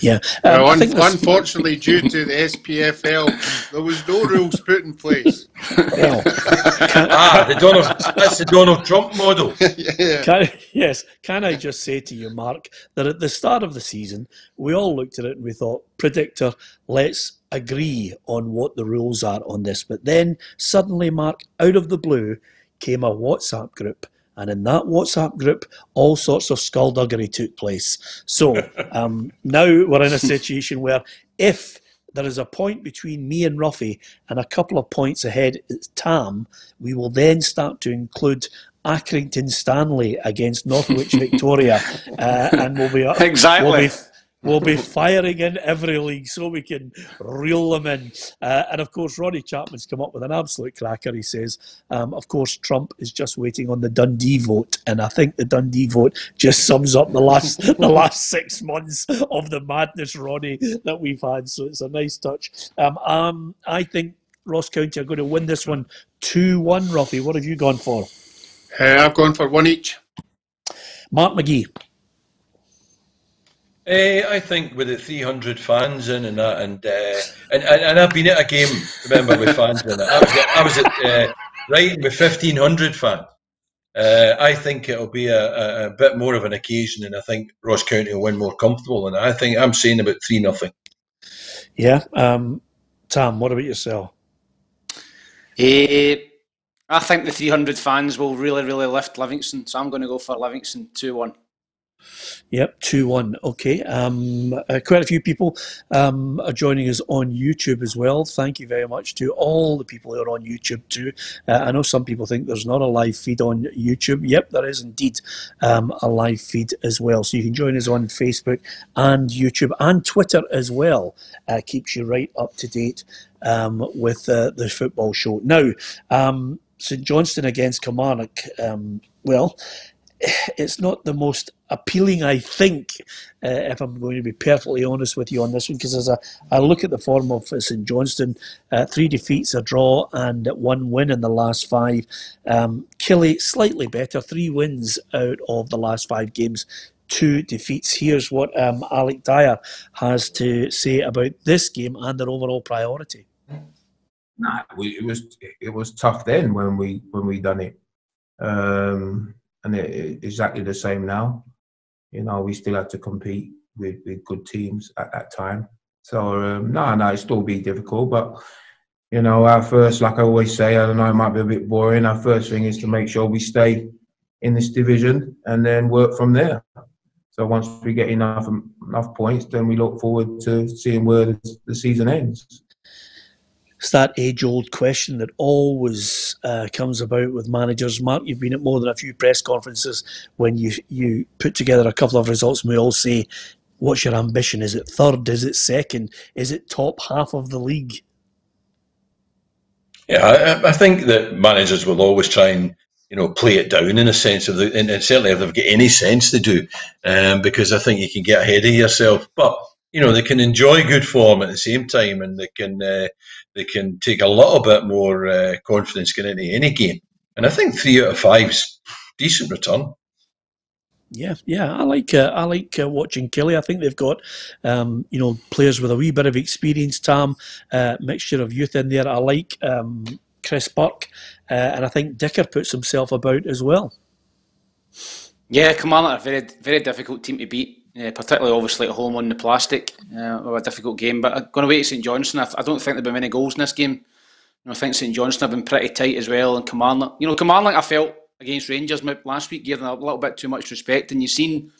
Yeah. Um, un- unfortunately, due to the SPFL, there was no rules put in place. Well, ah, the Donald, that's the Donald Trump model. yeah. Can, yes. Can I just say to you, Mark, that at the start of the season, we all looked at it and we thought, predictor, let's agree on what the rules are on this. But then suddenly, Mark, out of the blue, came a WhatsApp group and in that WhatsApp group, all sorts of skullduggery took place. So um, now we're in a situation where if there is a point between me and Roughie and a couple of points ahead it's Tam, we will then start to include Accrington Stanley against Northwich Victoria, uh, and we'll be exactly. We'll be, we'll be firing in every league so we can reel them in. Uh, and of course, Ronnie Chapman's come up with an absolute cracker. He says, um, of course, Trump is just waiting on the Dundee vote, and I think the Dundee vote just sums up the last the last six months of the madness, Ronnie, that we've had. So it's a nice touch. Um, um, I think Ross County are going to win this one two one. Roughie, what have you gone for? Uh, I've gone for one each. Mark McGhee. Uh, I think with the 300 fans in and that, and, uh, and, and and I've been at a game, remember, with fans in it. I was at, I was at uh, Brighton with 1,500 fans. Uh, I think it'll be a, a, a, bit more of an occasion, and I think Ross County will win more comfortable. And I think I'm saying about three nothing. Yeah, um, Tam, what about yourself? Uh, I think the 300 fans will really, really lift Livingston, so I'm going to go for Livingston 2 1. Yep, 2 1. Okay. Um, uh, quite a few people um, are joining us on YouTube as well. Thank you very much to all the people who are on YouTube too. Uh, I know some people think there's not a live feed on YouTube. Yep, there is indeed um, a live feed as well. So you can join us on Facebook and YouTube and Twitter as well. Uh, keeps you right up to date um, with uh, the football show. Now, um, St Johnstone against Kilmarnock, um, well, it's not the most appealing, I think, uh, if I'm going to be perfectly honest with you on this one, because as I, I look at the form of St Johnstone, uh, three defeats, a draw, and one win in the last five. Um, Killie slightly better, three wins out of the last five games. Two defeats. Here's what um, Alex Dyer has to say about this game and their overall priority. Nah, we, it was it was tough then when we when we done it, um, and exactly the same now. You know, we still had to compete with, with good teams at that time. So um, no, no, it still be difficult, but you know, our first, like I always say, I don't know, it might be a bit boring. Our first thing is to make sure we stay in this division and then work from there. So once we get enough enough points, then we look forward to seeing where the season ends it's that age old question that always uh, comes about with managers. Mark, you've been at more than a few press conferences when you you put together a couple of results, and we all say, "What's your ambition? Is it third? Is it second? Is it top half of the league?" Yeah, I, I think that managers will always try and you know play it down in a sense of the, and certainly if they've got any sense to do, um, because I think you can get ahead of yourself, but you know they can enjoy good form at the same time, and they can uh, they can take a little bit more uh, confidence going into any game. And I think three out of five is decent return. Yeah, yeah, I like uh, I like uh, watching Killie. I think they've got um, you know players with a wee bit of experience, Tam, uh, mixture of youth in there. I like um, Chris Burke, uh, and I think Dicker puts himself about as well. Yeah, Kamala, a very very difficult team to beat. Yeah, particularly obviously at home on the plastic. Uh, a difficult game, but I'm going away to St Johnstone. I, don't think there'll be many goals in this game. You know, I think St Johnstone have been pretty tight as well, and Kilmarnock. You know, Kilmarnock I felt against Rangers last week gave them a little bit too much respect, and you've seen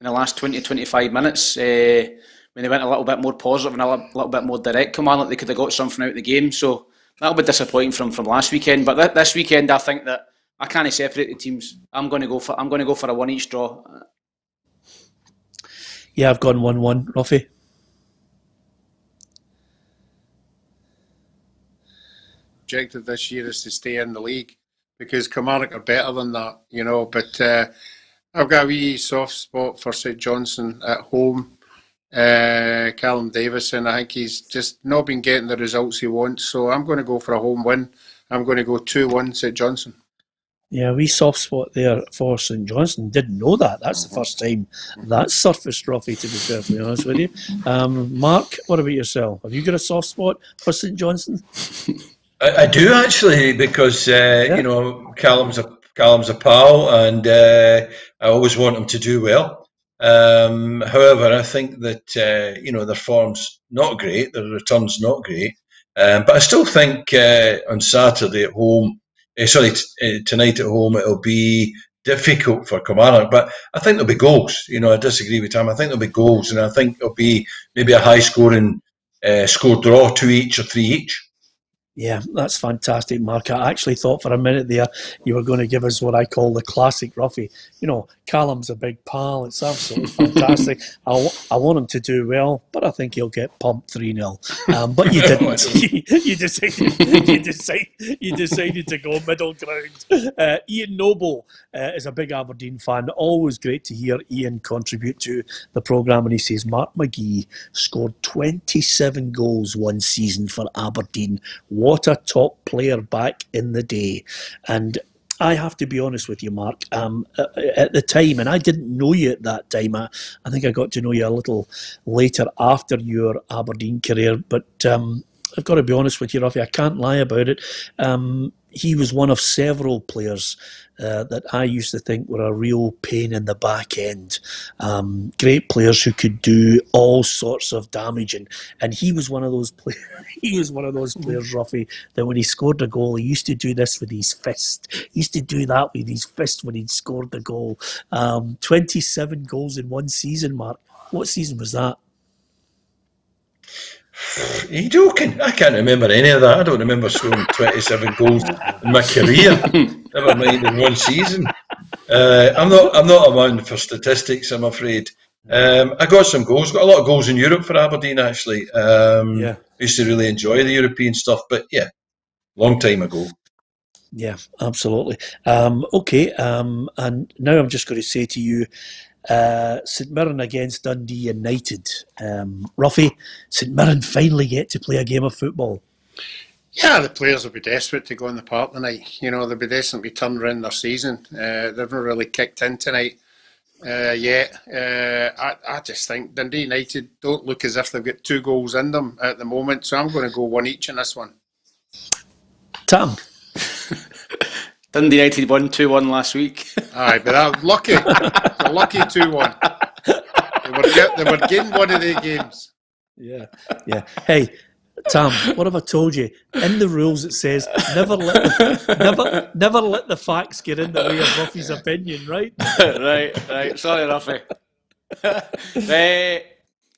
in the last 20 25 minutes uh, when they went a little bit more positive and a little, bit more direct. Kilmarnock they could have got something out of the game, so that'll be disappointing from from last weekend. But th- this weekend, I think that I can't separate the teams. I'm going to go for I'm going to go for a one each draw. Yeah, I've gone 1 1. Roughie? Objective this year is to stay in the league because Kilmarnock are better than that, you know. But uh, I've got a wee soft spot for St Johnstone at home. Uh, Callum Davidson, I think he's just not been getting the results he wants, so I'm going to go for a home win. I'm going to go 2 1 St Johnstone. Yeah, we soft spot there for St Johnstone. Didn't know that. That's the first time that's surfaced, Roughie, to be perfectly honest with you. Um, Mark, what about yourself? Have you got a soft spot for St Johnstone? I, I, do actually, because uh, yeah. you know Callum's a Callum's a pal, and uh, I always want him to do well. Um, however, I think that uh, you know their form's not great, their return's not great, um, but I still think uh, on Saturday at home uh, sorry, t- uh, tonight at home it'll be difficult for Kilmarnock, but I think there'll be goals. You know, I disagree with Tom. I think there'll be goals, and I think it'll be maybe a high scoring uh, score draw two each or three each. Yeah, that's fantastic, Mark. I actually thought for a minute there you were going to give us what I call the classic Roughie. You know, Callum's a big pal. It's absolutely fantastic. I, I want him to do well, but I think he'll get pumped 3 0. Um, but you didn't. you, decided, you, decided, you decided to go middle ground. Uh, Ian Noble uh, is a big Aberdeen fan. Always great to hear Ian contribute to the programme. And he says Mark McGhee scored 27 goals one season for Aberdeen what a top player back in the day. And I have to be honest with you, Mark. Um, at the time, and I didn't know you at that time. I, I think I got to know you a little later after your Aberdeen career. But um, I've got to be honest with you, Roughie. I can't lie about it. Um, he was one of several players uh, that I used to think were a real pain in the back end. Um, great players who could do all sorts of damage, and, and he was one of those players. He was one of those players, Roughie, that when he scored a goal, he used to do this with his fist. He used to do that with his fist when he'd scored the goal. Um, Twenty-seven goals in one season, Mark. What season was that? Are you joking? I can't remember any of that. I don't remember scoring 27 goals in my career, never mind in one season. Uh, I'm not. I'm not a man for statistics. I'm afraid. Um, I got some goals. Got a lot of goals in Europe for Aberdeen. Actually, um, yeah. Used to really enjoy the European stuff. But yeah, long time ago. Yeah, absolutely. Um, okay, um, and now I'm just going to say to you, uh, St Mirren against Dundee United. Um, Roughie, St Mirren finally get to play a game of football. Yeah, the players will be desperate to go in the park tonight. You know, they'll be desperate to be turned around their season. Uh, they've not really kicked in tonight uh, yet. Uh, I, I just think Dundee United don't look as if they've got two goals in them at the moment, so I'm going to go one each in this one. Tom. Dundee United won 2 1 last week. Aye, but I'm lucky. a lucky 2 1. They were, get, they were getting one of their games. Yeah, yeah. Hey, Tom, what have I told you? In the rules, it says never let the, never never let the facts get in the way of Roughie's opinion. Right? right, right. Sorry, Roughie. uh, I,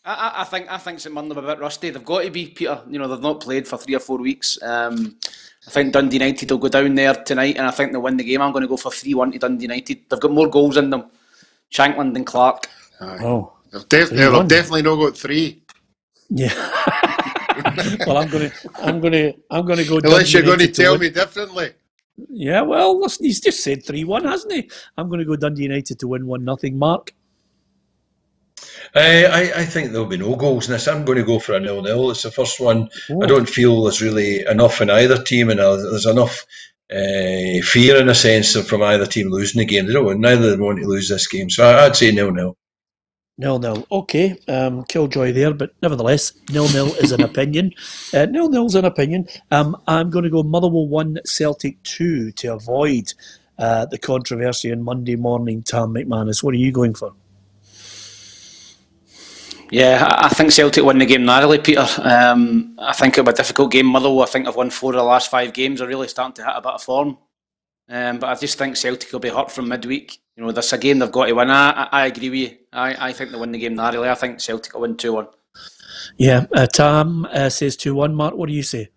I think I think St Mirren are a bit rusty. They've got to be Peter. You know, they've not played for three or four weeks. Um, I think Dundee United will go down there tonight, and I think they'll win the game. I'm going to go for three one to Dundee United. They've got more goals in them. Shankland and Clark. Oh, they've, def- they've definitely not got three. Yeah. well, I'm going to, I'm going to, I'm going to go. Unless you're going to tell to me differently. Yeah, well, listen, he's just said three one, hasn't he? I'm going to go Dundee United to win one nothing. Mark. Uh, I, I think there'll be no goals in this. I'm going to go for a nil-nil. It's the first one. Oh. I don't feel there's really enough in either team, and uh, there's enough uh, fear in a sense from either team losing the game. They don't. Neither of them want to lose this game, so I'd say nil-nil. Nil nil. Nil. Okay, um, killjoy there, but nevertheless, nil nil is an opinion. Uh, nil nil's an opinion. Um, I'm going to go Motherwell one, Celtic two to avoid uh, the controversy on Monday morning. Tam McManus, what are you going for? Yeah, I think Celtic won the game narrowly, Peter. Um, I think it'll be a difficult game. Motherwell, I think they've won four of the last five games. Are really starting to hit a bit of form. Um, but I just think Celtic will be hurt from midweek. You know, this a game they've got to win. I, I, I agree with you. I, I think they win the game narrowly. I think Celtic will win 2 1. Yeah, uh, Tom uh, says 2 1. Mark, what do you say?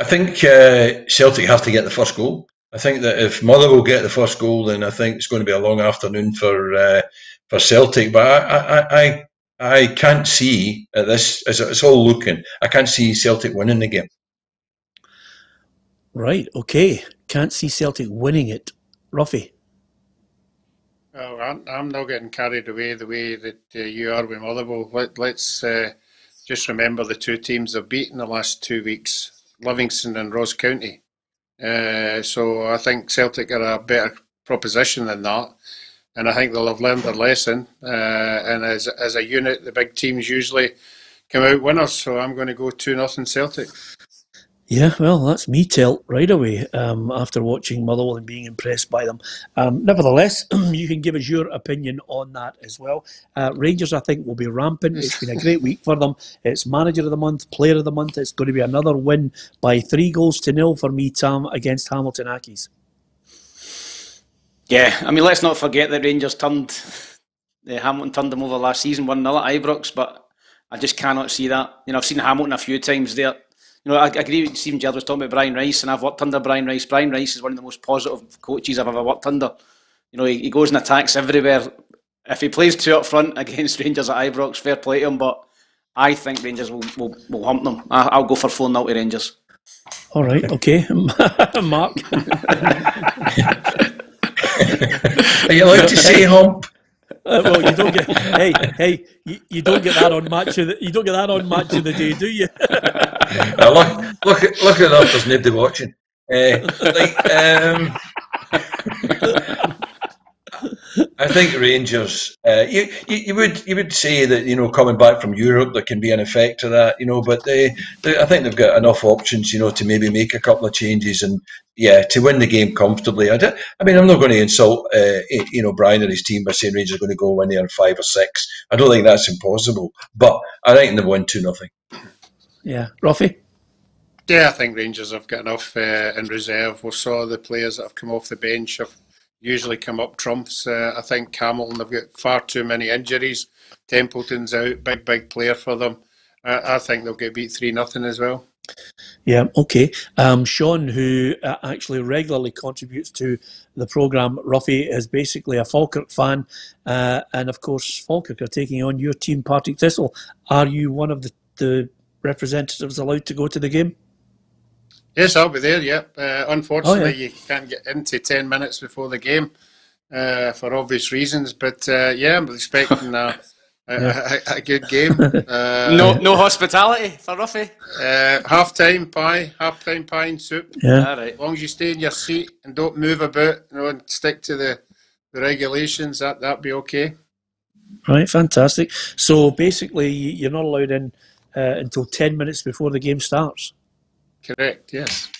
I think uh, Celtic have to get the first goal. I think that if Motherwell get the first goal, then I think it's going to be a long afternoon for uh, for Celtic. But I, I, I, I can't see at this as it's all looking. I can't see Celtic winning the game. Right. Okay. Can't see Celtic winning it. Roughie. Well, I'm, not getting carried away the way that uh, you are with Motherwell. Let, us uh, just remember the two teams they've beaten the last two weeks Livingston and Ross County. Uh, so I think Celtic are a better proposition than that. And I think they'll have learned their lesson. Uh, and as, as a unit, the big teams usually come out winners. So I'm going to go 2 nothing Celtic. Yeah, well, that's me tilt right away um, after watching Motherwell and being impressed by them. Um, nevertheless, you can give us your opinion on that as well. Uh, Rangers, I think, will be rampant. It's been a great week for them. It's Manager of the Month, Player of the Month. It's going to be another win by three goals to nil for me, Tom, against Hamilton Accies. Yeah, I mean, let's not forget that Rangers turned, uh, Hamilton turned them over last season, 1 0 at Ibrox, but I just cannot see that. You know, I've seen Hamilton a few times there. You know, I, I agree with Steven Gerrard was talking about Brian Rice, and I've worked under Brian Rice. Brian Rice is one of the most positive coaches I've ever worked under. You know, he, he goes and attacks everywhere. If he plays two up front against Rangers at Ibrox, fair play to him, but I think Rangers will, will, will hump them. I, will go for 4 0 to Rangers. All right, okay. Mark. Are you allowed to say hump? Well, you don't get. hey, hey, you, you, don't get that on match of the. You don't get that on match of the day, do you? look, look, look at that. There's nobody watching. Uh, like, um, I think Rangers. Uh, you, you, you would you would say that you know coming back from Europe there can be an effect to that, you know. But they, they, I think they've got enough options, you know, to maybe make a couple of changes and yeah, to win the game comfortably. I, do, I mean, I'm not going to insult uh, you know Brian and his team by saying Rangers are going to go win there five or six. I don't think that's impossible, but I think they'll win two nothing. Yeah, Roughie. Yeah, I think Rangers have got enough uh, in reserve. We saw the players that have come off the bench have usually come up trumps. Uh, I think Hamilton have got far too many injuries. Templeton's out, big big player for them. Uh, I think they'll get beat three nothing as well. Yeah, okay. Um, Sean, who uh, actually regularly contributes to the programme, Roughie, is basically a Falkirk fan. Uh, and of course, Falkirk are taking on your team, Partick Thistle. Are you one of the, the representatives allowed to go to the game? Yes, I'll be there. Yep. Uh, unfortunately, oh, yeah. you can't get into ten minutes before the game uh, for obvious reasons. But uh, yeah, I'm expecting a, a, yeah. a, a good game. Uh, no, no hospitality for Roughie. Uh, half time pie, half time pie and soup. Yeah. All right. As long as you stay in your seat and don't move about, you know, and stick to the, the regulations, that that'd be okay. Right. Fantastic. So basically, you're not allowed in uh, until ten minutes before the game starts. Correct, yes.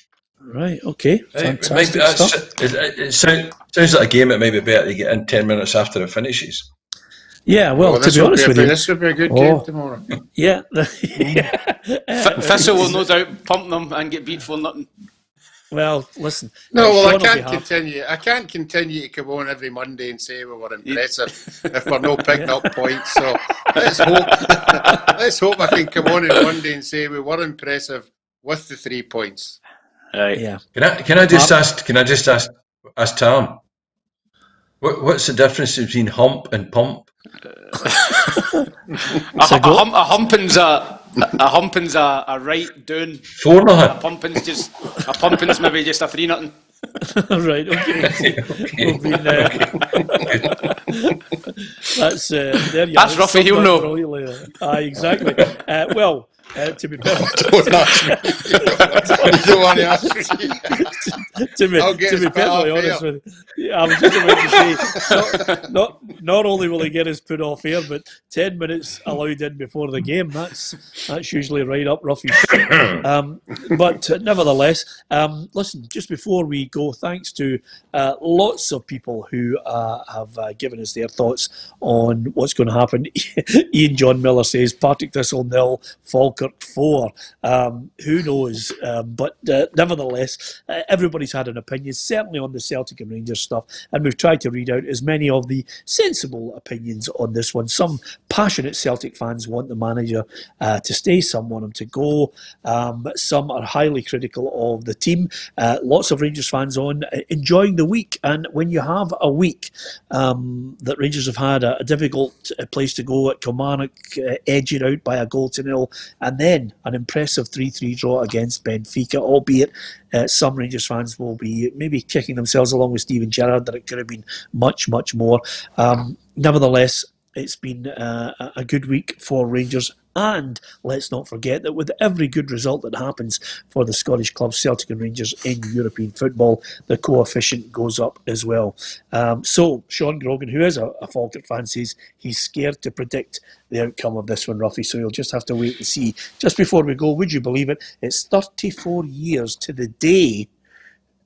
Right, okay. Fantastic it, stuff. It, it, sounds, sounds like a game it may be better to get in 10 minutes after it finishes. Yeah, well, well to be honest be with you, this would be a good oh, game tomorrow. Yeah, yeah. Uh, Thistle will no doubt pump them and get beat for nothing. Well, listen. No, well, I can't continue. I can't continue to come on every Monday and say we were impressive if we're not picking up points. So let's hope. let's hope I can come on on Monday and say we were impressive with the three points. Right. Yeah. Can I can I just ask? Can I just ask ask Tom? What, what's the difference between hump and pump? a, a, hum, a humping's a a humping's a, a right down. Four nothing. A pumping's just a pumping's maybe just a three nothing. right. Okay. okay. Been, uh, that's uh, there. You that's Roughie. He'll know. Aye, exactly. Uh, well. Uh, to be perfect, don't ask me. you don't want to ask me. to be, to be perfectly honest with you, I was just about to say, not, not, not only will he get his put off air, but ten minutes allowed in before the game. That's that's usually right up Roughie. Um, but uh, nevertheless, um, listen. Just before we go, thanks to uh, lots of people who uh, have uh, given us their thoughts on what's going to happen. Ian John Miller says Partick Thistle nil, Falk Falkirk four. Um, who knows? Um, but uh, nevertheless, uh, everybody's had an opinion, certainly on the Celtic and Rangers stuff, and we've tried to read out as many of the sensible opinions on this one. Some passionate Celtic fans want the manager uh, to stay, some want him to go, um, some are highly critical of the team. Uh, lots of Rangers fans on uh, enjoying the week, and when you have a week um, that Rangers have had a, a difficult place to go at Kilmarnock, edge it out by a goal to nil, and then an impressive 3 3 draw against Benfica, albeit uh, some Rangers fans will be maybe kicking themselves along with Steven Gerrard that it could have been much, much more. Um, nevertheless, it's been uh, a good week for Rangers and let's not forget that with every good result that happens for the Scottish clubs, Celtic and Rangers in European football, the coefficient goes up as well. Um, so, Sean Grogan, who is a, a Falkirk fan, says he's scared to predict the outcome of this one, Roughie. So you'll just have to wait and see. Just before we go, would you believe it? It's 34 years to the day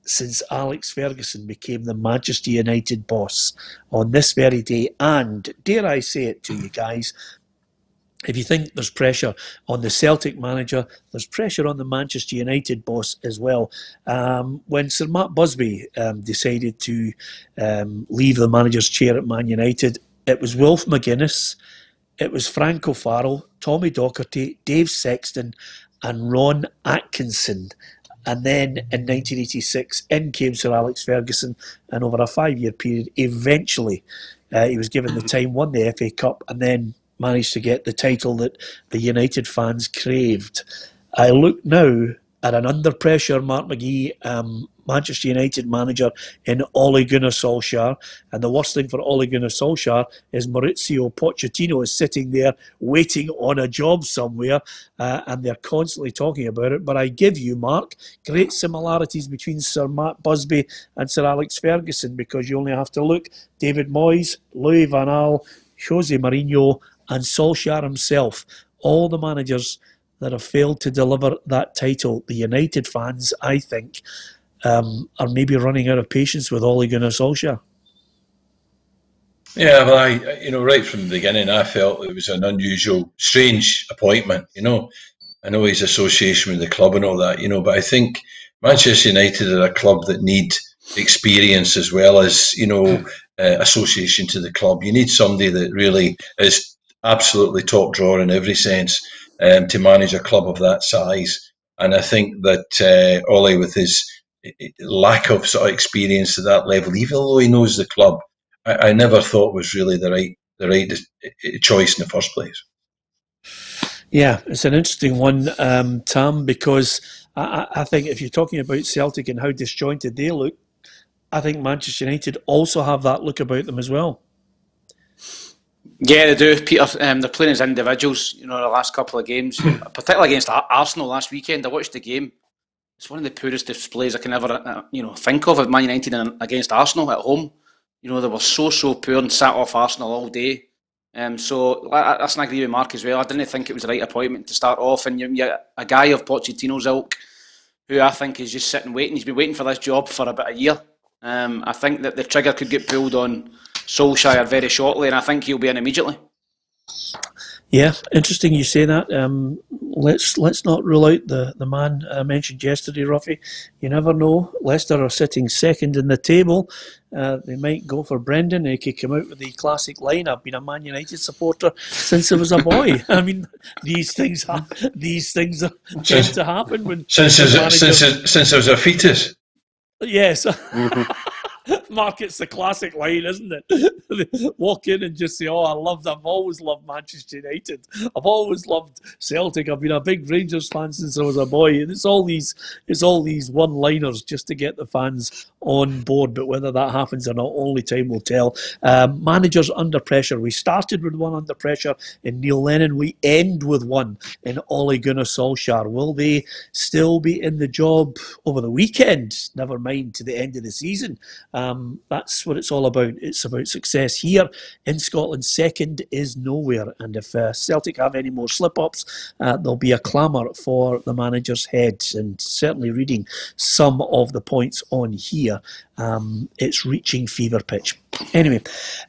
since Alex Ferguson became the Manchester United boss on this very day. And dare I say it to you guys, if you think there's pressure on the Celtic manager, there's pressure on the Manchester United boss as well. Um, when Sir Matt Busby um, decided to um, leave the manager's chair at Man United, it was Wilf McGuinness it was Frank O'Farrell, Tommy Docherty, Dave Sexton, and Ron Atkinson. And then in 1986, in came Sir Alex Ferguson, and over a five year period, eventually uh, he was given the time, won the FA Cup, and then managed to get the title that the United fans craved. I look now at an under pressure Mark McGhee, um, Manchester United manager in Ole Gunnar Solskjaer. And the worst thing for Ole Gunnar Solskjaer is Mauricio Pochettino is sitting there waiting on a job somewhere, uh, and they're constantly talking about it. But I give you, Mark, great similarities between Sir Matt Busby and Sir Alex Ferguson because you only have to look David Moyes, Louis Van Gaal, Jose Mourinho, and Solskjaer himself. All the managers that have failed to deliver that title. The United fans, I think, um, are maybe running out of patience with Ole Gunnar Solskjaer. Yeah, well, I, you know, right from the beginning, I felt it was an unusual, strange appointment. You know, I know his association with the club and all that, you know, but I think Manchester United are a club that need experience as well as you know uh, association to the club. You need somebody that really is absolutely top drawer in every sense um, to manage a club of that size. And I think that uh, with his lack of sort of experience at that level, even though he knows the club, I, I never thought was really the right the right choice in the first place. Yeah, it's an interesting one, um, Tam, because I, I, think if you're talking about Celtic and how disjointed they look, I think Manchester United also have that look about them as well. Yeah, they do, Peter. Um, they're playing as individuals. You know, the last couple of games, particularly against Arsenal last weekend. I watched the game. It's one of the poorest displays I can ever, uh, you know, think of at Man United against Arsenal at home. You know, they were so so poor and sat off Arsenal all day. Um, so that's an agree with Mark as well. I didn't think it was the right appointment to start off, and you're, a guy of Pochettino's ilk, who I think is just sitting waiting. He's been waiting for this job for about a year. Um, I think that the trigger could get pulled on Solskjaer very shortly, and I think he'll be in immediately. Yeah, interesting you say that. Um, let's let's not rule out the the man I mentioned yesterday, Roughie. You never know. Leicester are sitting second in the table. Uh, they might go for Brendan. He could come out with the classic line. I've been a Man United supporter since I was a boy. I mean, these things ha- these things tend to happen when since since since I was a fetus. Yes. Mm-hmm. Mark, it's the classic line, isn't it? Walk in and just say, "Oh, I loved. I've always loved Manchester United. I've always loved Celtic. I've been a big Rangers fan since I was a boy." And it's all these, it's all these one-liners just to get the fans on board. But whether that happens or not, only time will tell. Um, managers under pressure. We started with one under pressure in Neil Lennon. We end with one in Ole Gunnar Solskjaer. Will they still be in the job over the weekend? Never mind to the end of the season. Um, that's what it's all about. It's about success here in Scotland. Second is nowhere, and if uh, Celtic have any more slip-ups, uh, there'll be a clamour for the manager's head. And certainly, reading some of the points on here, um, it's reaching fever pitch. Anyway,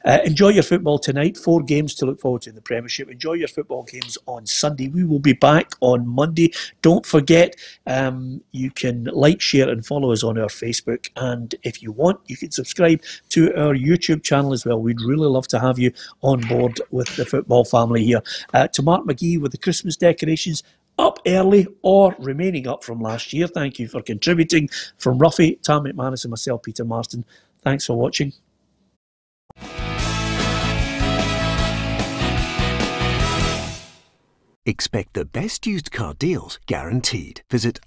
uh, enjoy your football tonight. Four games to look forward to in the Premiership. Enjoy your football games on Sunday. We will be back on Monday. Don't forget, um, you can like, share, and follow us on our Facebook. And if you want, you can subscribe to our YouTube channel as well. We'd really love to have you on board with the football family here. Uh, to Mark McGhee with the Christmas decorations up early or remaining up from last year. Thank you for contributing. From Roughie, Tam McManus, and myself, Peter Martin, thanks for watching. Expect the best used car deals guaranteed. Visit